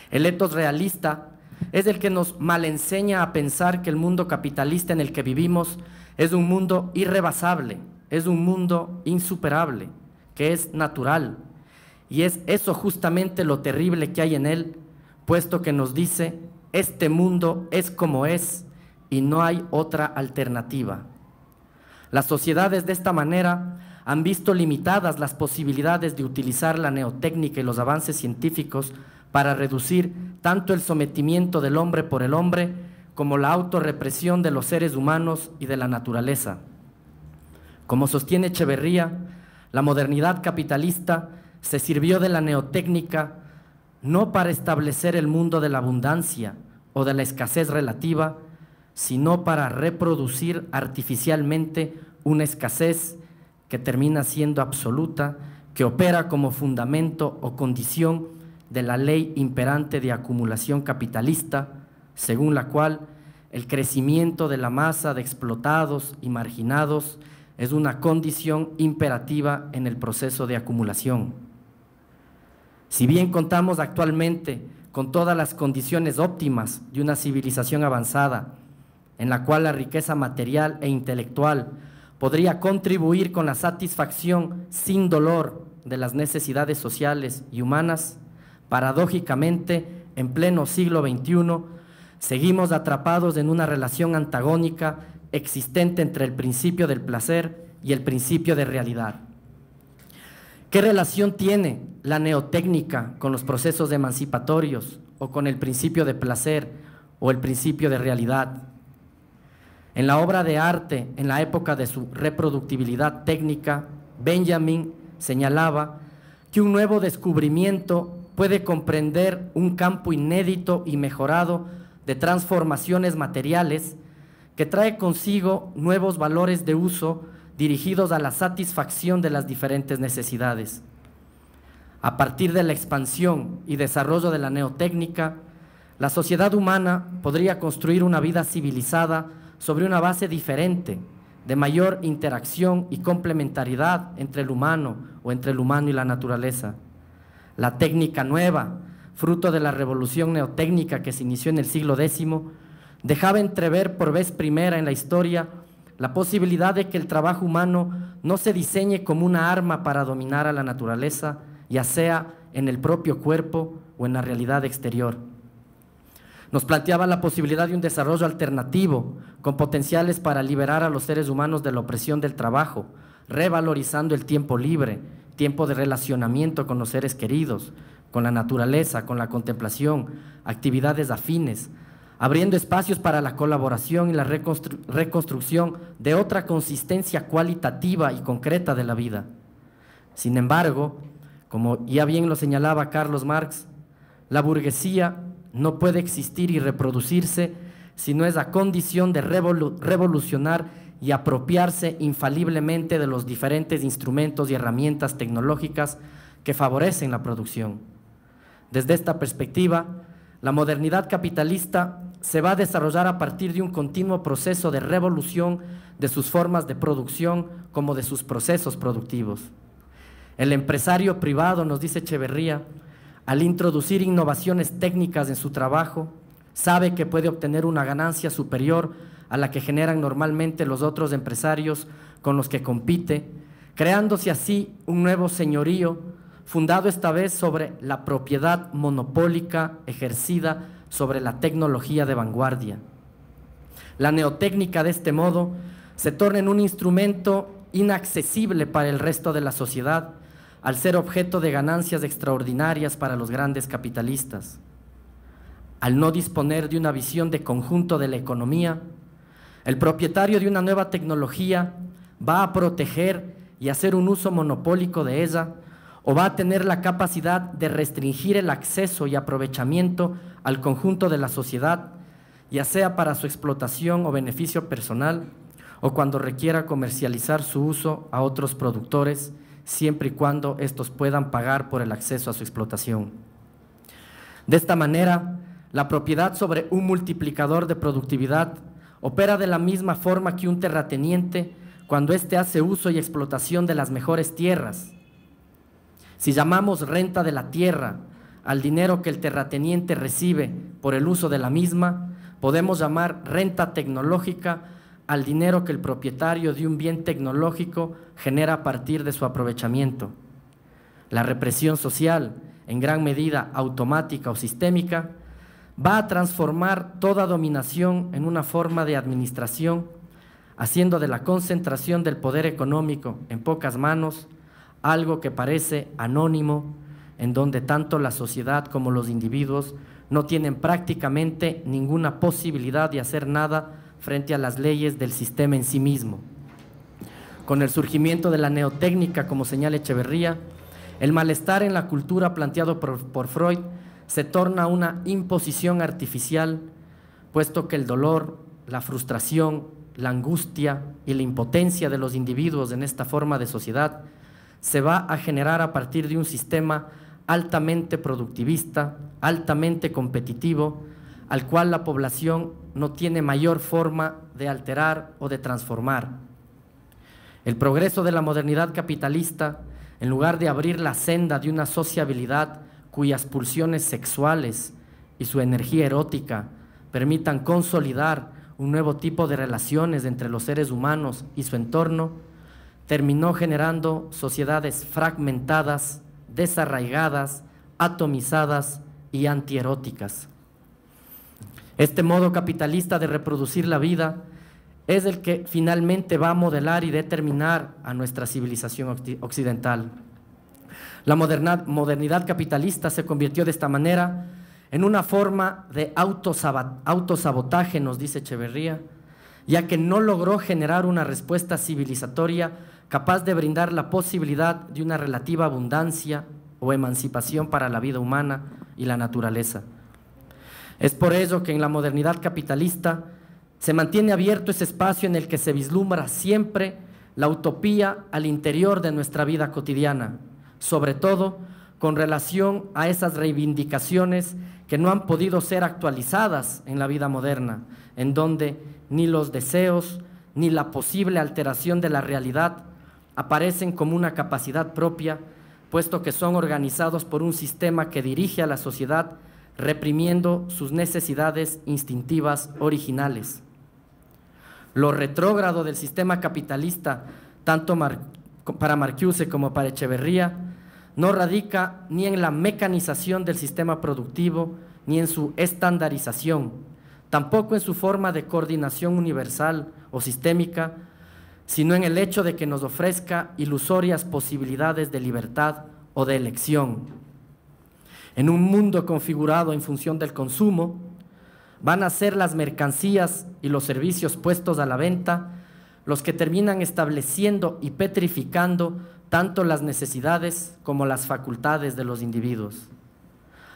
El etos realista es el que nos malenseña a pensar que el mundo capitalista en el que vivimos es un mundo irrebasable, es un mundo insuperable, que es natural. Y es eso justamente lo terrible que hay en él, puesto que nos dice, este mundo es como es y no hay otra alternativa. Las sociedades de esta manera han visto limitadas las posibilidades de utilizar la neotécnica y los avances científicos para reducir tanto el sometimiento del hombre por el hombre como la autorrepresión de los seres humanos y de la naturaleza. Como sostiene Echeverría, la modernidad capitalista se sirvió de la neotécnica no para establecer el mundo de la abundancia o de la escasez relativa, sino para reproducir artificialmente una escasez que termina siendo absoluta, que opera como fundamento o condición de la ley imperante de acumulación capitalista, según la cual el crecimiento de la masa de explotados y marginados es una condición imperativa en el proceso de acumulación. Si bien contamos actualmente con todas las condiciones óptimas de una civilización avanzada, en la cual la riqueza material e intelectual podría contribuir con la satisfacción sin dolor de las necesidades sociales y humanas, paradójicamente, en pleno siglo XXI, seguimos atrapados en una relación antagónica existente entre el principio del placer y el principio de realidad. ¿Qué relación tiene la neotécnica con los procesos emancipatorios o con el principio de placer o el principio de realidad? En la obra de arte, en la época de su reproductibilidad técnica, Benjamin señalaba que un nuevo descubrimiento puede comprender un campo inédito y mejorado de transformaciones materiales que trae consigo nuevos valores de uso dirigidos a la satisfacción de las diferentes necesidades. A partir de la expansión y desarrollo de la neotécnica, la sociedad humana podría construir una vida civilizada sobre una base diferente, de mayor interacción y complementariedad entre el humano o entre el humano y la naturaleza. La técnica nueva, fruto de la revolución neotécnica que se inició en el siglo X, dejaba entrever por vez primera en la historia la posibilidad de que el trabajo humano no se diseñe como una arma para dominar a la naturaleza, ya sea en el propio cuerpo o en la realidad exterior. Nos planteaba la posibilidad de un desarrollo alternativo, con potenciales para liberar a los seres humanos de la opresión del trabajo, revalorizando el tiempo libre, tiempo de relacionamiento con los seres queridos, con la naturaleza, con la contemplación, actividades afines, abriendo espacios para la colaboración y la reconstrucción de otra consistencia cualitativa y concreta de la vida. Sin embargo, como ya bien lo señalaba Carlos Marx, la burguesía no puede existir y reproducirse si no es a condición de revolucionar y apropiarse infaliblemente de los diferentes instrumentos y herramientas tecnológicas que favorecen la producción. Desde esta perspectiva, la modernidad capitalista se va a desarrollar a partir de un continuo proceso de revolución de sus formas de producción como de sus procesos productivos. El empresario privado, nos dice Echeverría, al introducir innovaciones técnicas en su trabajo, sabe que puede obtener una ganancia superior a la que generan normalmente los otros empresarios con los que compite, creándose así un nuevo señorío fundado esta vez sobre la propiedad monopólica ejercida sobre la tecnología de vanguardia. La neotécnica de este modo se torna en un instrumento inaccesible para el resto de la sociedad al ser objeto de ganancias extraordinarias para los grandes capitalistas. Al no disponer de una visión de conjunto de la economía, el propietario de una nueva tecnología va a proteger y hacer un uso monopólico de ella o va a tener la capacidad de restringir el acceso y aprovechamiento al conjunto de la sociedad, ya sea para su explotación o beneficio personal, o cuando requiera comercializar su uso a otros productores, siempre y cuando estos puedan pagar por el acceso a su explotación. De esta manera, la propiedad sobre un multiplicador de productividad opera de la misma forma que un terrateniente cuando éste hace uso y explotación de las mejores tierras. Si llamamos renta de la tierra al dinero que el terrateniente recibe por el uso de la misma, podemos llamar renta tecnológica al dinero que el propietario de un bien tecnológico genera a partir de su aprovechamiento. La represión social, en gran medida automática o sistémica, va a transformar toda dominación en una forma de administración haciendo de la concentración del poder económico en pocas manos algo que parece anónimo, en donde tanto la sociedad como los individuos no tienen prácticamente ninguna posibilidad de hacer nada frente a las leyes del sistema en sí mismo. Con el surgimiento de la neotécnica, como señala Echeverría, el malestar en la cultura planteado por, por Freud se torna una imposición artificial, puesto que el dolor, la frustración, la angustia y la impotencia de los individuos en esta forma de sociedad se va a generar a partir de un sistema altamente productivista, altamente competitivo, al cual la población no tiene mayor forma de alterar o de transformar. El progreso de la modernidad capitalista, en lugar de abrir la senda de una sociabilidad cuyas pulsiones sexuales y su energía erótica permitan consolidar un nuevo tipo de relaciones entre los seres humanos y su entorno, terminó generando sociedades fragmentadas, desarraigadas, atomizadas y antieróticas. Este modo capitalista de reproducir la vida es el que finalmente va a modelar y determinar a nuestra civilización occidental. La modernidad capitalista se convirtió de esta manera en una forma de autosabotaje, nos dice Echeverría, ya que no logró generar una respuesta civilizatoria capaz de brindar la posibilidad de una relativa abundancia o emancipación para la vida humana y la naturaleza. Es por ello que en la modernidad capitalista se mantiene abierto ese espacio en el que se vislumbra siempre la utopía al interior de nuestra vida cotidiana, sobre todo con relación a esas reivindicaciones que no han podido ser actualizadas en la vida moderna, en donde ni los deseos ni la posible alteración de la realidad aparecen como una capacidad propia, puesto que son organizados por un sistema que dirige a la sociedad reprimiendo sus necesidades instintivas originales. Lo retrógrado del sistema capitalista, tanto para Marcuse como para Echeverría, no radica ni en la mecanización del sistema productivo, ni en su estandarización, tampoco en su forma de coordinación universal o sistémica, sino en el hecho de que nos ofrezca ilusorias posibilidades de libertad o de elección. En un mundo configurado en función del consumo, van a ser las mercancías y los servicios puestos a la venta los que terminan estableciendo y petrificando tanto las necesidades como las facultades de los individuos.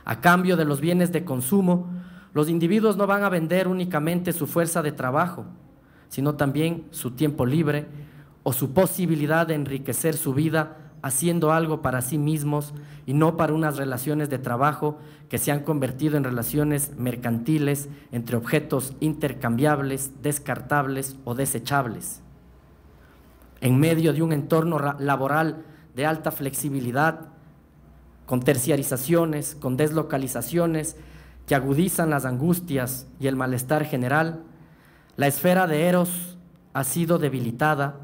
A cambio de los bienes de consumo, los individuos no van a vender únicamente su fuerza de trabajo, sino también su tiempo libre o su posibilidad de enriquecer su vida haciendo algo para sí mismos y no para unas relaciones de trabajo que se han convertido en relaciones mercantiles entre objetos intercambiables, descartables o desechables. En medio de un entorno laboral de alta flexibilidad, con terciarizaciones, con deslocalizaciones que agudizan las angustias y el malestar general, la esfera de Eros ha sido debilitada,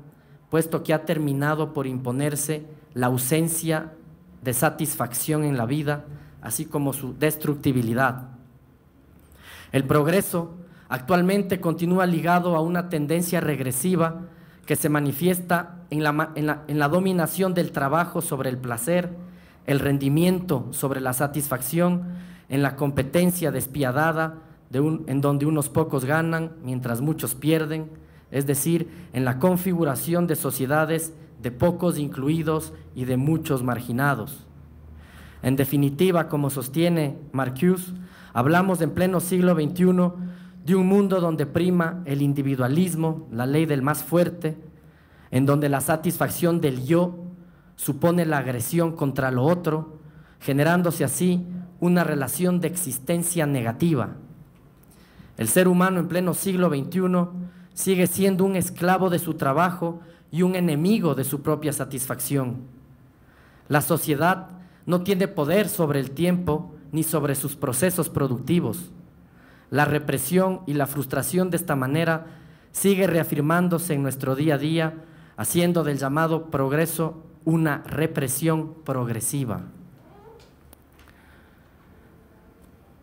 puesto que ha terminado por imponerse la ausencia de satisfacción en la vida, así como su destructibilidad. El progreso actualmente continúa ligado a una tendencia regresiva que se manifiesta en la, en la dominación del trabajo sobre el placer, el rendimiento sobre la satisfacción, en la competencia despiadada en donde unos pocos ganan mientras muchos pierden, es decir, en la configuración de sociedades de pocos incluidos y de muchos marginados. En definitiva, como sostiene Marcuse, hablamos en pleno siglo XXI de un mundo donde prima el individualismo, la ley del más fuerte, en donde la satisfacción del yo supone la agresión contra lo otro, generándose así una relación de existencia negativa. El ser humano en pleno siglo XXI sigue siendo un esclavo de su trabajo y un enemigo de su propia satisfacción. La sociedad no tiene poder sobre el tiempo ni sobre sus procesos productivos. La represión y la frustración de esta manera sigue reafirmándose en nuestro día a día, haciendo del llamado progreso una represión progresiva.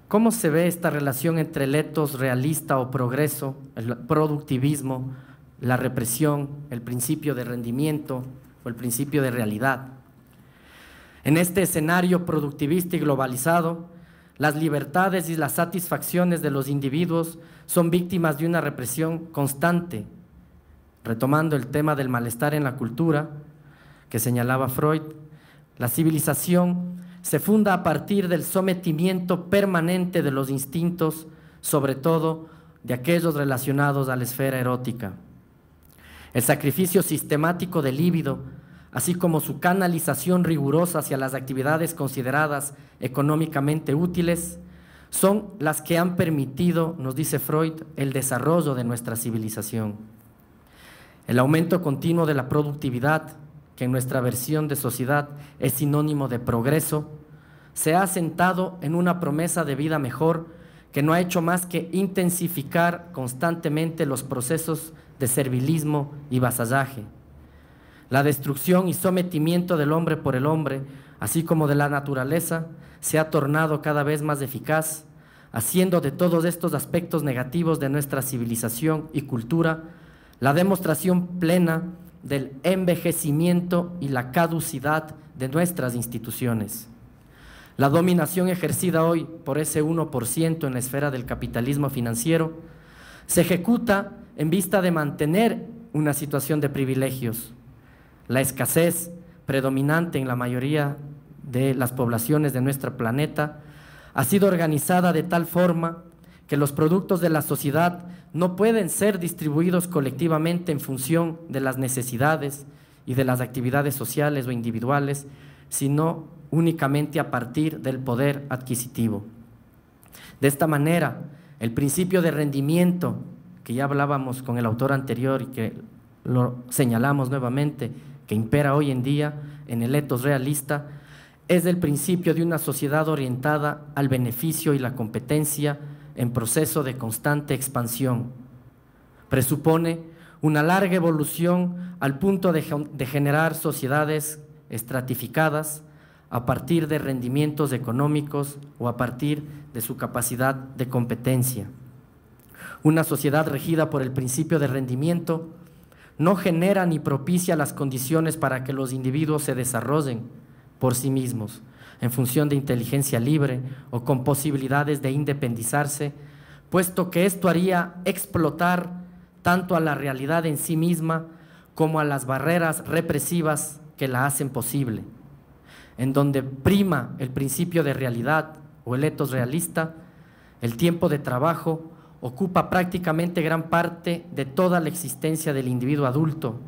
¿Cómo se ve esta relación entre el realista o progreso, el productivismo, la represión, el principio de rendimiento o el principio de realidad? En este escenario productivista y globalizado, las libertades y las satisfacciones de los individuos son víctimas de una represión constante. Retomando el tema del malestar en la cultura, que señalaba Freud, la civilización se funda a partir del sometimiento permanente de los instintos, sobre todo de aquellos relacionados a la esfera erótica. El sacrificio sistemático del líbido, así como su canalización rigurosa hacia las actividades consideradas económicamente útiles, son las que han permitido, nos dice Freud, el desarrollo de nuestra civilización. El aumento continuo de la productividad, que en nuestra versión de sociedad es sinónimo de progreso, se ha sentado en una promesa de vida mejor que no ha hecho más que intensificar constantemente los procesos de servilismo y vasallaje. La destrucción y sometimiento del hombre por el hombre, así como de la naturaleza, se ha tornado cada vez más eficaz, haciendo de todos estos aspectos negativos de nuestra civilización y cultura la demostración plena del envejecimiento y la caducidad de nuestras instituciones. La dominación ejercida hoy por ese 1% en la esfera del capitalismo financiero se ejecuta en vista de mantener una situación de privilegios. La escasez predominante en la mayoría de las poblaciones de nuestro planeta ha sido organizada de tal forma que los productos de la sociedad no pueden ser distribuidos colectivamente en función de las necesidades y de las actividades sociales o individuales, sino únicamente a partir del poder adquisitivo. De esta manera, el principio de rendimiento, que ya hablábamos con el autor anterior y que lo señalamos nuevamente, que impera hoy en día en el etos realista, es el principio de una sociedad orientada al beneficio y la competencia en proceso de constante expansión. Presupone una larga evolución al punto de, generar sociedades estratificadas a partir de rendimientos económicos o a partir de su capacidad de competencia. Una sociedad regida por el principio de rendimiento no genera ni propicia las condiciones para que los individuos se desarrollen por sí mismos, en función de inteligencia libre o con posibilidades de independizarse, puesto que esto haría explotar tanto a la realidad en sí misma como a las barreras represivas que la hacen posible. En donde prima el principio de realidad o el etos realista, el tiempo de trabajo ocupa prácticamente gran parte de toda la existencia del individuo adulto.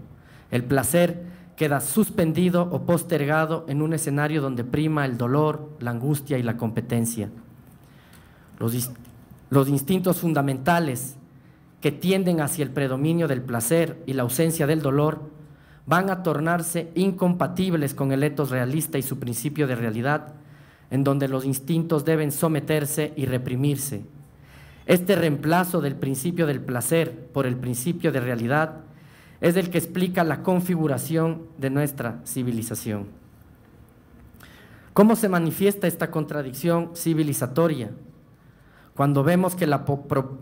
El placer queda suspendido o postergado en un escenario donde prima el dolor, la angustia y la competencia. Los, los instintos fundamentales que tienden hacia el predominio del placer y la ausencia del dolor van a tornarse incompatibles con el etos realista y su principio de realidad, en donde los instintos deben someterse y reprimirse. Este reemplazo del principio del placer por el principio de realidad es el que explica la configuración de nuestra civilización. ¿Cómo se manifiesta esta contradicción civilizatoria? Cuando vemos que la,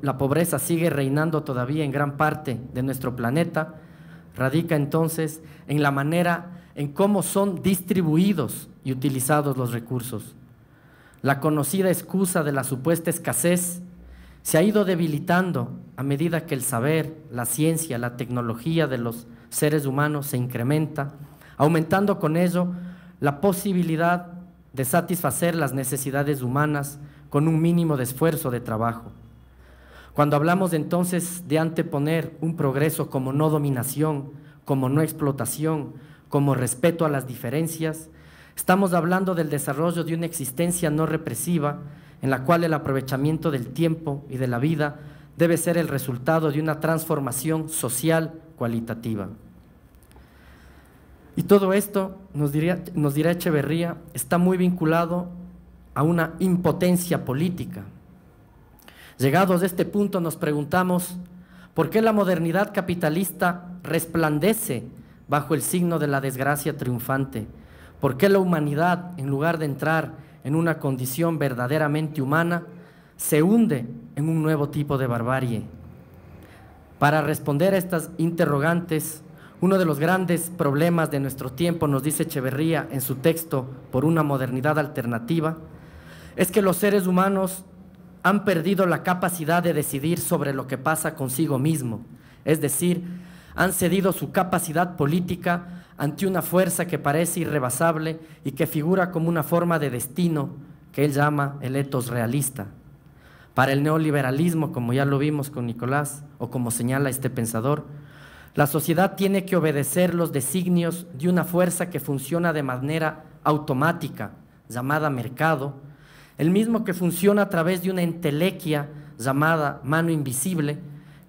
la pobreza sigue reinando todavía en gran parte de nuestro planeta, radica entonces en la manera en cómo son distribuidos y utilizados los recursos. La conocida excusa de la supuesta escasez se ha ido debilitando a medida que el saber, la ciencia, la tecnología de los seres humanos se incrementa, aumentando con ello la posibilidad de satisfacer las necesidades humanas con un mínimo de esfuerzo de trabajo. Cuando hablamos entonces de anteponer un progreso como no dominación, como no explotación, como respeto a las diferencias, estamos hablando del desarrollo de una existencia no represiva en la cual el aprovechamiento del tiempo y de la vida debe ser el resultado de una transformación social cualitativa. Y todo esto, nos, nos dirá Echeverría, está muy vinculado a una impotencia política, Llegados a este punto nos preguntamos, ¿por qué la modernidad capitalista resplandece bajo el signo de la desgracia triunfante? ¿Por qué la humanidad, en lugar de entrar en una condición verdaderamente humana, se hunde en un nuevo tipo de barbarie? Para responder a estas interrogantes, uno de los grandes problemas de nuestro tiempo, nos dice Echeverría en su texto Por una modernidad alternativa, es que los seres humanos han perdido la capacidad de decidir sobre lo que pasa consigo mismo, es decir, han cedido su capacidad política ante una fuerza que parece irrebasable y que figura como una forma de destino que él llama el etos realista. Para el neoliberalismo, como ya lo vimos con Nicolás, o como señala este pensador, la sociedad tiene que obedecer los designios de una fuerza que funciona de manera automática, llamada mercado, el mismo que funciona a través de una entelequia llamada mano invisible,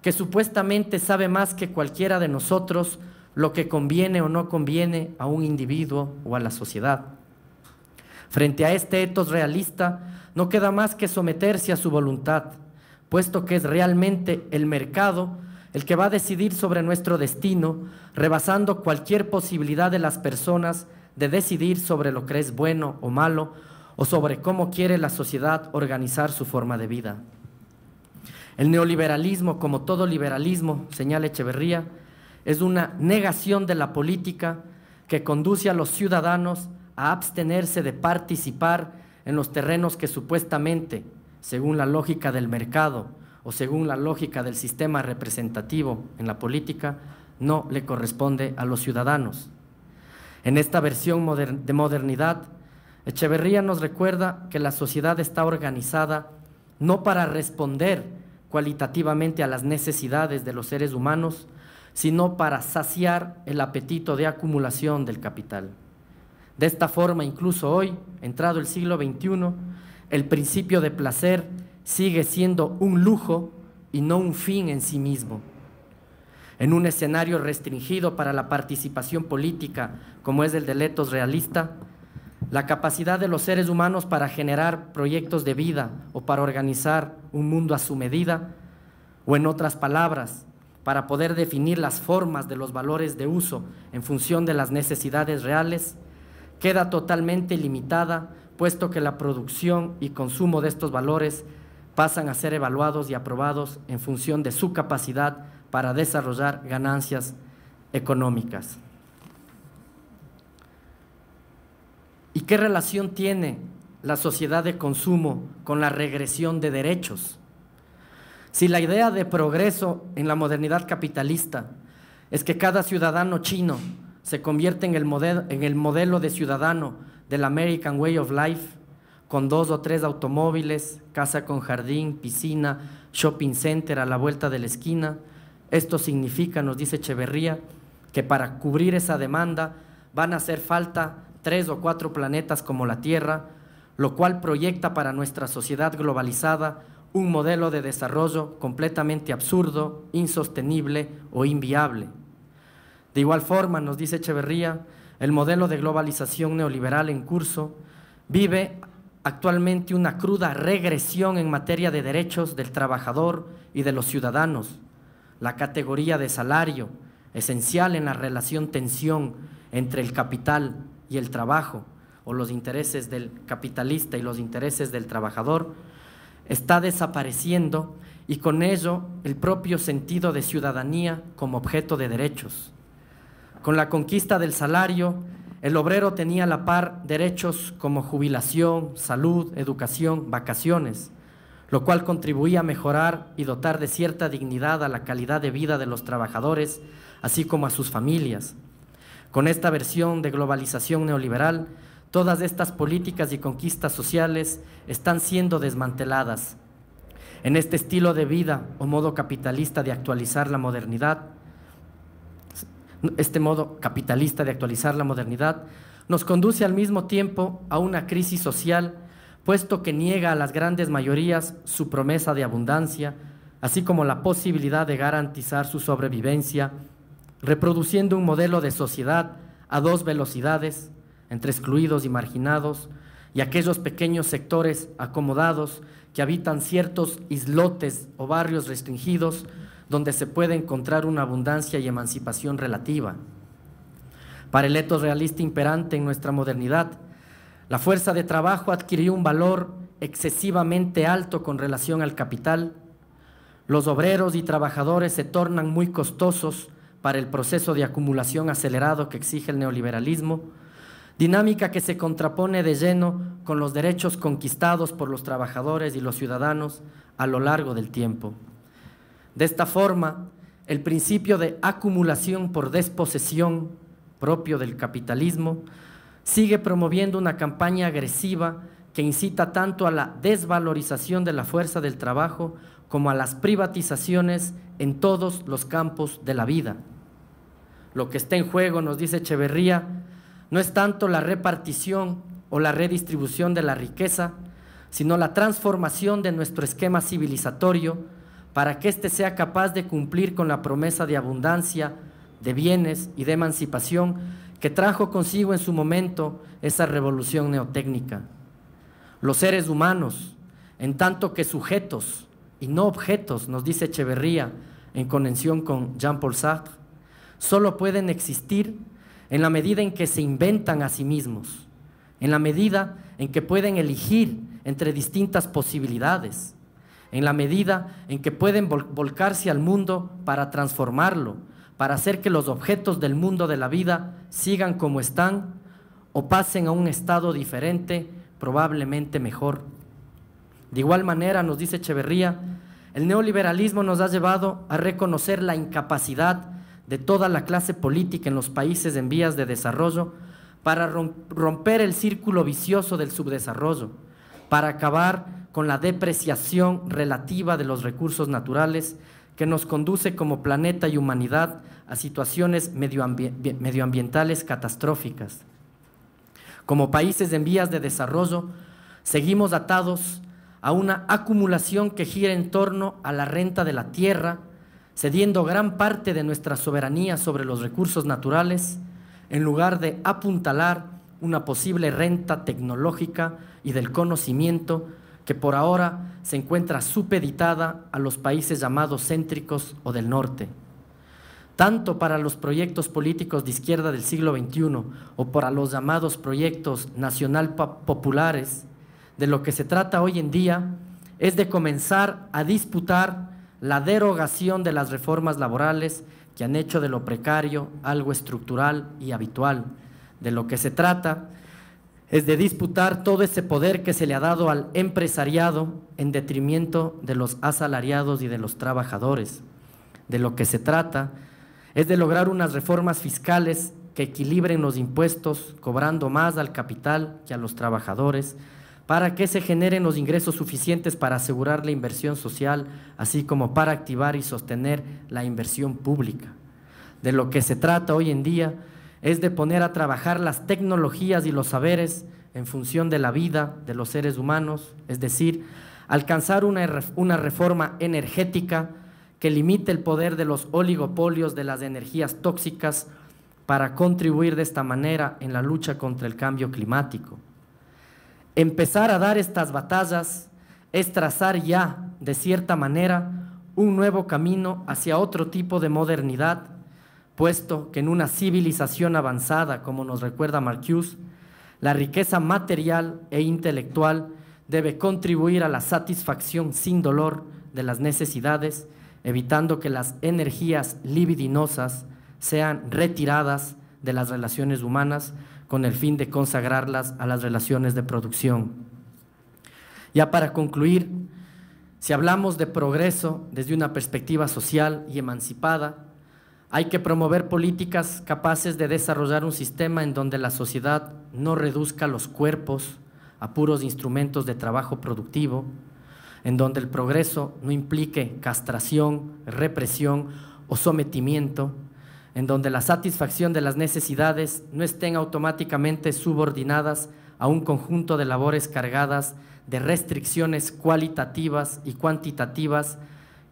que supuestamente sabe más que cualquiera de nosotros lo que conviene o no conviene a un individuo o a la sociedad. Frente a este etos realista, no queda más que someterse a su voluntad, puesto que es realmente el mercado el que va a decidir sobre nuestro destino, rebasando cualquier posibilidad de las personas de decidir sobre lo que es bueno o malo o sobre cómo quiere la sociedad organizar su forma de vida. El neoliberalismo, como todo liberalismo, señala Echeverría, es una negación de la política que conduce a los ciudadanos a abstenerse de participar en los terrenos que supuestamente, según la lógica del mercado o según la lógica del sistema representativo en la política, no le corresponde a los ciudadanos. En esta versión de modernidad, Echeverría nos recuerda que la sociedad está organizada no para responder cualitativamente a las necesidades de los seres humanos, sino para saciar el apetito de acumulación del capital. De esta forma, incluso hoy, entrado el siglo XXI, el principio de placer sigue siendo un lujo y no un fin en sí mismo. En un escenario restringido para la participación política, como es el del etos realista, la capacidad de los seres humanos para generar proyectos de vida o para organizar un mundo a su medida, o en otras palabras, para poder definir las formas de los valores de uso en función de las necesidades reales, queda totalmente limitada, puesto que la producción y consumo de estos valores pasan a ser evaluados y aprobados en función de su capacidad para desarrollar ganancias económicas. ¿Y qué relación tiene la sociedad de consumo con la regresión de derechos? Si la idea de progreso en la modernidad capitalista es que cada ciudadano chino se convierte en el, modelo, en el modelo de ciudadano del American Way of Life, con dos o tres automóviles, casa con jardín, piscina, shopping center a la vuelta de la esquina, esto significa, nos dice Echeverría, que para cubrir esa demanda van a hacer falta tres o cuatro planetas como la Tierra, lo cual proyecta para nuestra sociedad globalizada un modelo de desarrollo completamente absurdo, insostenible o inviable. De igual forma, nos dice Echeverría, el modelo de globalización neoliberal en curso vive actualmente una cruda regresión en materia de derechos del trabajador y de los ciudadanos. La categoría de salario, esencial en la relación tensión entre el capital y el trabajo, o los intereses del capitalista y los intereses del trabajador, está desapareciendo y con ello el propio sentido de ciudadanía como objeto de derechos. Con la conquista del salario, el obrero tenía a la par derechos como jubilación, salud, educación, vacaciones, lo cual contribuía a mejorar y dotar de cierta dignidad a la calidad de vida de los trabajadores, así como a sus familias. Con esta versión de globalización neoliberal, Todas estas políticas y conquistas sociales están siendo desmanteladas. En este estilo de vida o modo capitalista de actualizar la modernidad, este modo capitalista de actualizar la modernidad, nos conduce al mismo tiempo a una crisis social, puesto que niega a las grandes mayorías su promesa de abundancia, así como la posibilidad de garantizar su sobrevivencia, reproduciendo un modelo de sociedad a dos velocidades, entre excluidos y marginados, y aquellos pequeños sectores acomodados que habitan ciertos islotes o barrios restringidos donde se puede encontrar una abundancia y emancipación relativa. Para el etos realista imperante en nuestra modernidad, la fuerza de trabajo adquirió un valor excesivamente alto con relación al capital. Los obreros y trabajadores se tornan muy costosos para el proceso de acumulación acelerado que exige el neoliberalismo dinámica que se contrapone de lleno con los derechos conquistados por los trabajadores y los ciudadanos a lo largo del tiempo. De esta forma, el principio de acumulación por desposesión propio del capitalismo sigue promoviendo una campaña agresiva que incita tanto a la desvalorización de la fuerza del trabajo como a las privatizaciones en todos los campos de la vida. Lo que está en juego, nos dice Echeverría, no es tanto la repartición o la redistribución de la riqueza, sino la transformación de nuestro esquema civilizatorio para que éste sea capaz de cumplir con la promesa de abundancia, de bienes y de emancipación que trajo consigo en su momento esa revolución neotécnica. Los seres humanos, en tanto que sujetos y no objetos, nos dice Echeverría en conexión con Jean-Paul Sartre, solo pueden existir en la medida en que se inventan a sí mismos, en la medida en que pueden elegir entre distintas posibilidades, en la medida en que pueden volcarse al mundo para transformarlo, para hacer que los objetos del mundo de la vida sigan como están o pasen a un estado diferente, probablemente mejor. De igual manera, nos dice Echeverría, el neoliberalismo nos ha llevado a reconocer la incapacidad de toda la clase política en los países en vías de desarrollo para romper el círculo vicioso del subdesarrollo, para acabar con la depreciación relativa de los recursos naturales que nos conduce como planeta y humanidad a situaciones medioambientales catastróficas. Como países en vías de desarrollo, seguimos atados a una acumulación que gira en torno a la renta de la tierra, cediendo gran parte de nuestra soberanía sobre los recursos naturales, en lugar de apuntalar una posible renta tecnológica y del conocimiento que por ahora se encuentra supeditada a los países llamados céntricos o del norte. Tanto para los proyectos políticos de izquierda del siglo XXI o para los llamados proyectos nacional populares, de lo que se trata hoy en día es de comenzar a disputar la derogación de las reformas laborales que han hecho de lo precario algo estructural y habitual. De lo que se trata es de disputar todo ese poder que se le ha dado al empresariado en detrimento de los asalariados y de los trabajadores. De lo que se trata es de lograr unas reformas fiscales que equilibren los impuestos, cobrando más al capital que a los trabajadores, para que se generen los ingresos suficientes para asegurar la inversión social, así como para activar y sostener la inversión pública. De lo que se trata hoy en día es de poner a trabajar las tecnologías y los saberes en función de la vida de los seres humanos, es decir, alcanzar una, una reforma energética que limite el poder de los oligopolios de las energías tóxicas para contribuir de esta manera en la lucha contra el cambio climático. Empezar a dar estas batallas es trazar ya, de cierta manera, un nuevo camino hacia otro tipo de modernidad, puesto que en una civilización avanzada, como nos recuerda Marcuse, la riqueza material e intelectual debe contribuir a la satisfacción sin dolor de las necesidades, evitando que las energías libidinosas sean retiradas de las relaciones humanas con el fin de consagrarlas a las relaciones de producción. Ya para concluir, si hablamos de progreso desde una perspectiva social y emancipada, hay que promover políticas capaces de desarrollar un sistema en donde la sociedad no reduzca los cuerpos a puros instrumentos de trabajo productivo, en donde el progreso no implique castración, represión o sometimiento, en donde la satisfacción de las necesidades no estén automáticamente subordinadas a un conjunto de labores cargadas de restricciones cualitativas y cuantitativas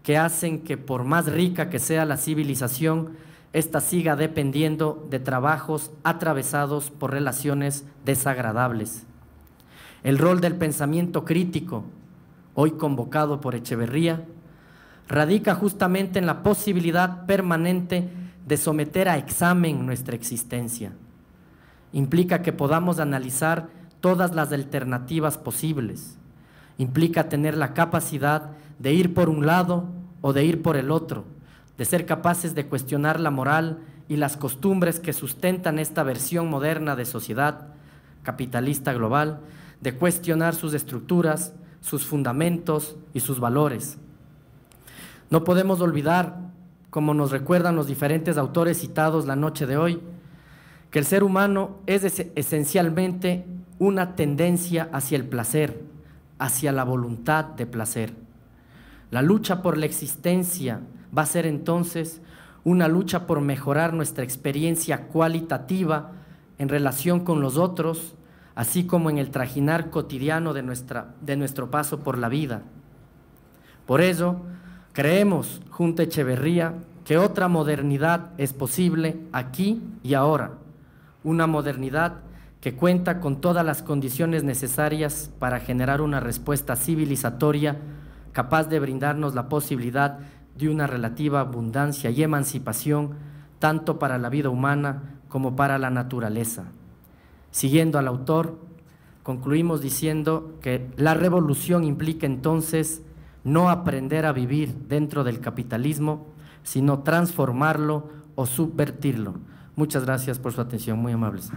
que hacen que por más rica que sea la civilización, ésta siga dependiendo de trabajos atravesados por relaciones desagradables. El rol del pensamiento crítico, hoy convocado por Echeverría, radica justamente en la posibilidad permanente de someter a examen nuestra existencia. Implica que podamos analizar todas las alternativas posibles. Implica tener la capacidad de ir por un lado o de ir por el otro, de ser capaces de cuestionar la moral y las costumbres que sustentan esta versión moderna de sociedad capitalista global, de cuestionar sus estructuras, sus fundamentos y sus valores. No podemos olvidar, como nos recuerdan los diferentes autores citados la noche de hoy, que el ser humano es esencialmente una tendencia hacia el placer, hacia la voluntad de placer. La lucha por la existencia va a ser entonces una lucha por mejorar nuestra experiencia cualitativa en relación con los otros, así como en el trajinar cotidiano de, nuestra, de nuestro paso por la vida. Por eso, creemos, junto a Echeverría, que otra modernidad es posible aquí y ahora, una modernidad que cuenta con todas las condiciones necesarias para generar una respuesta civilizatoria capaz de brindarnos la posibilidad de una relativa abundancia y emancipación tanto para la vida humana como para la naturaleza. Siguiendo al autor, concluimos diciendo que la revolución implica entonces no aprender a vivir dentro del capitalismo, sino transformarlo o subvertirlo. Muchas gracias por su atención, muy amables.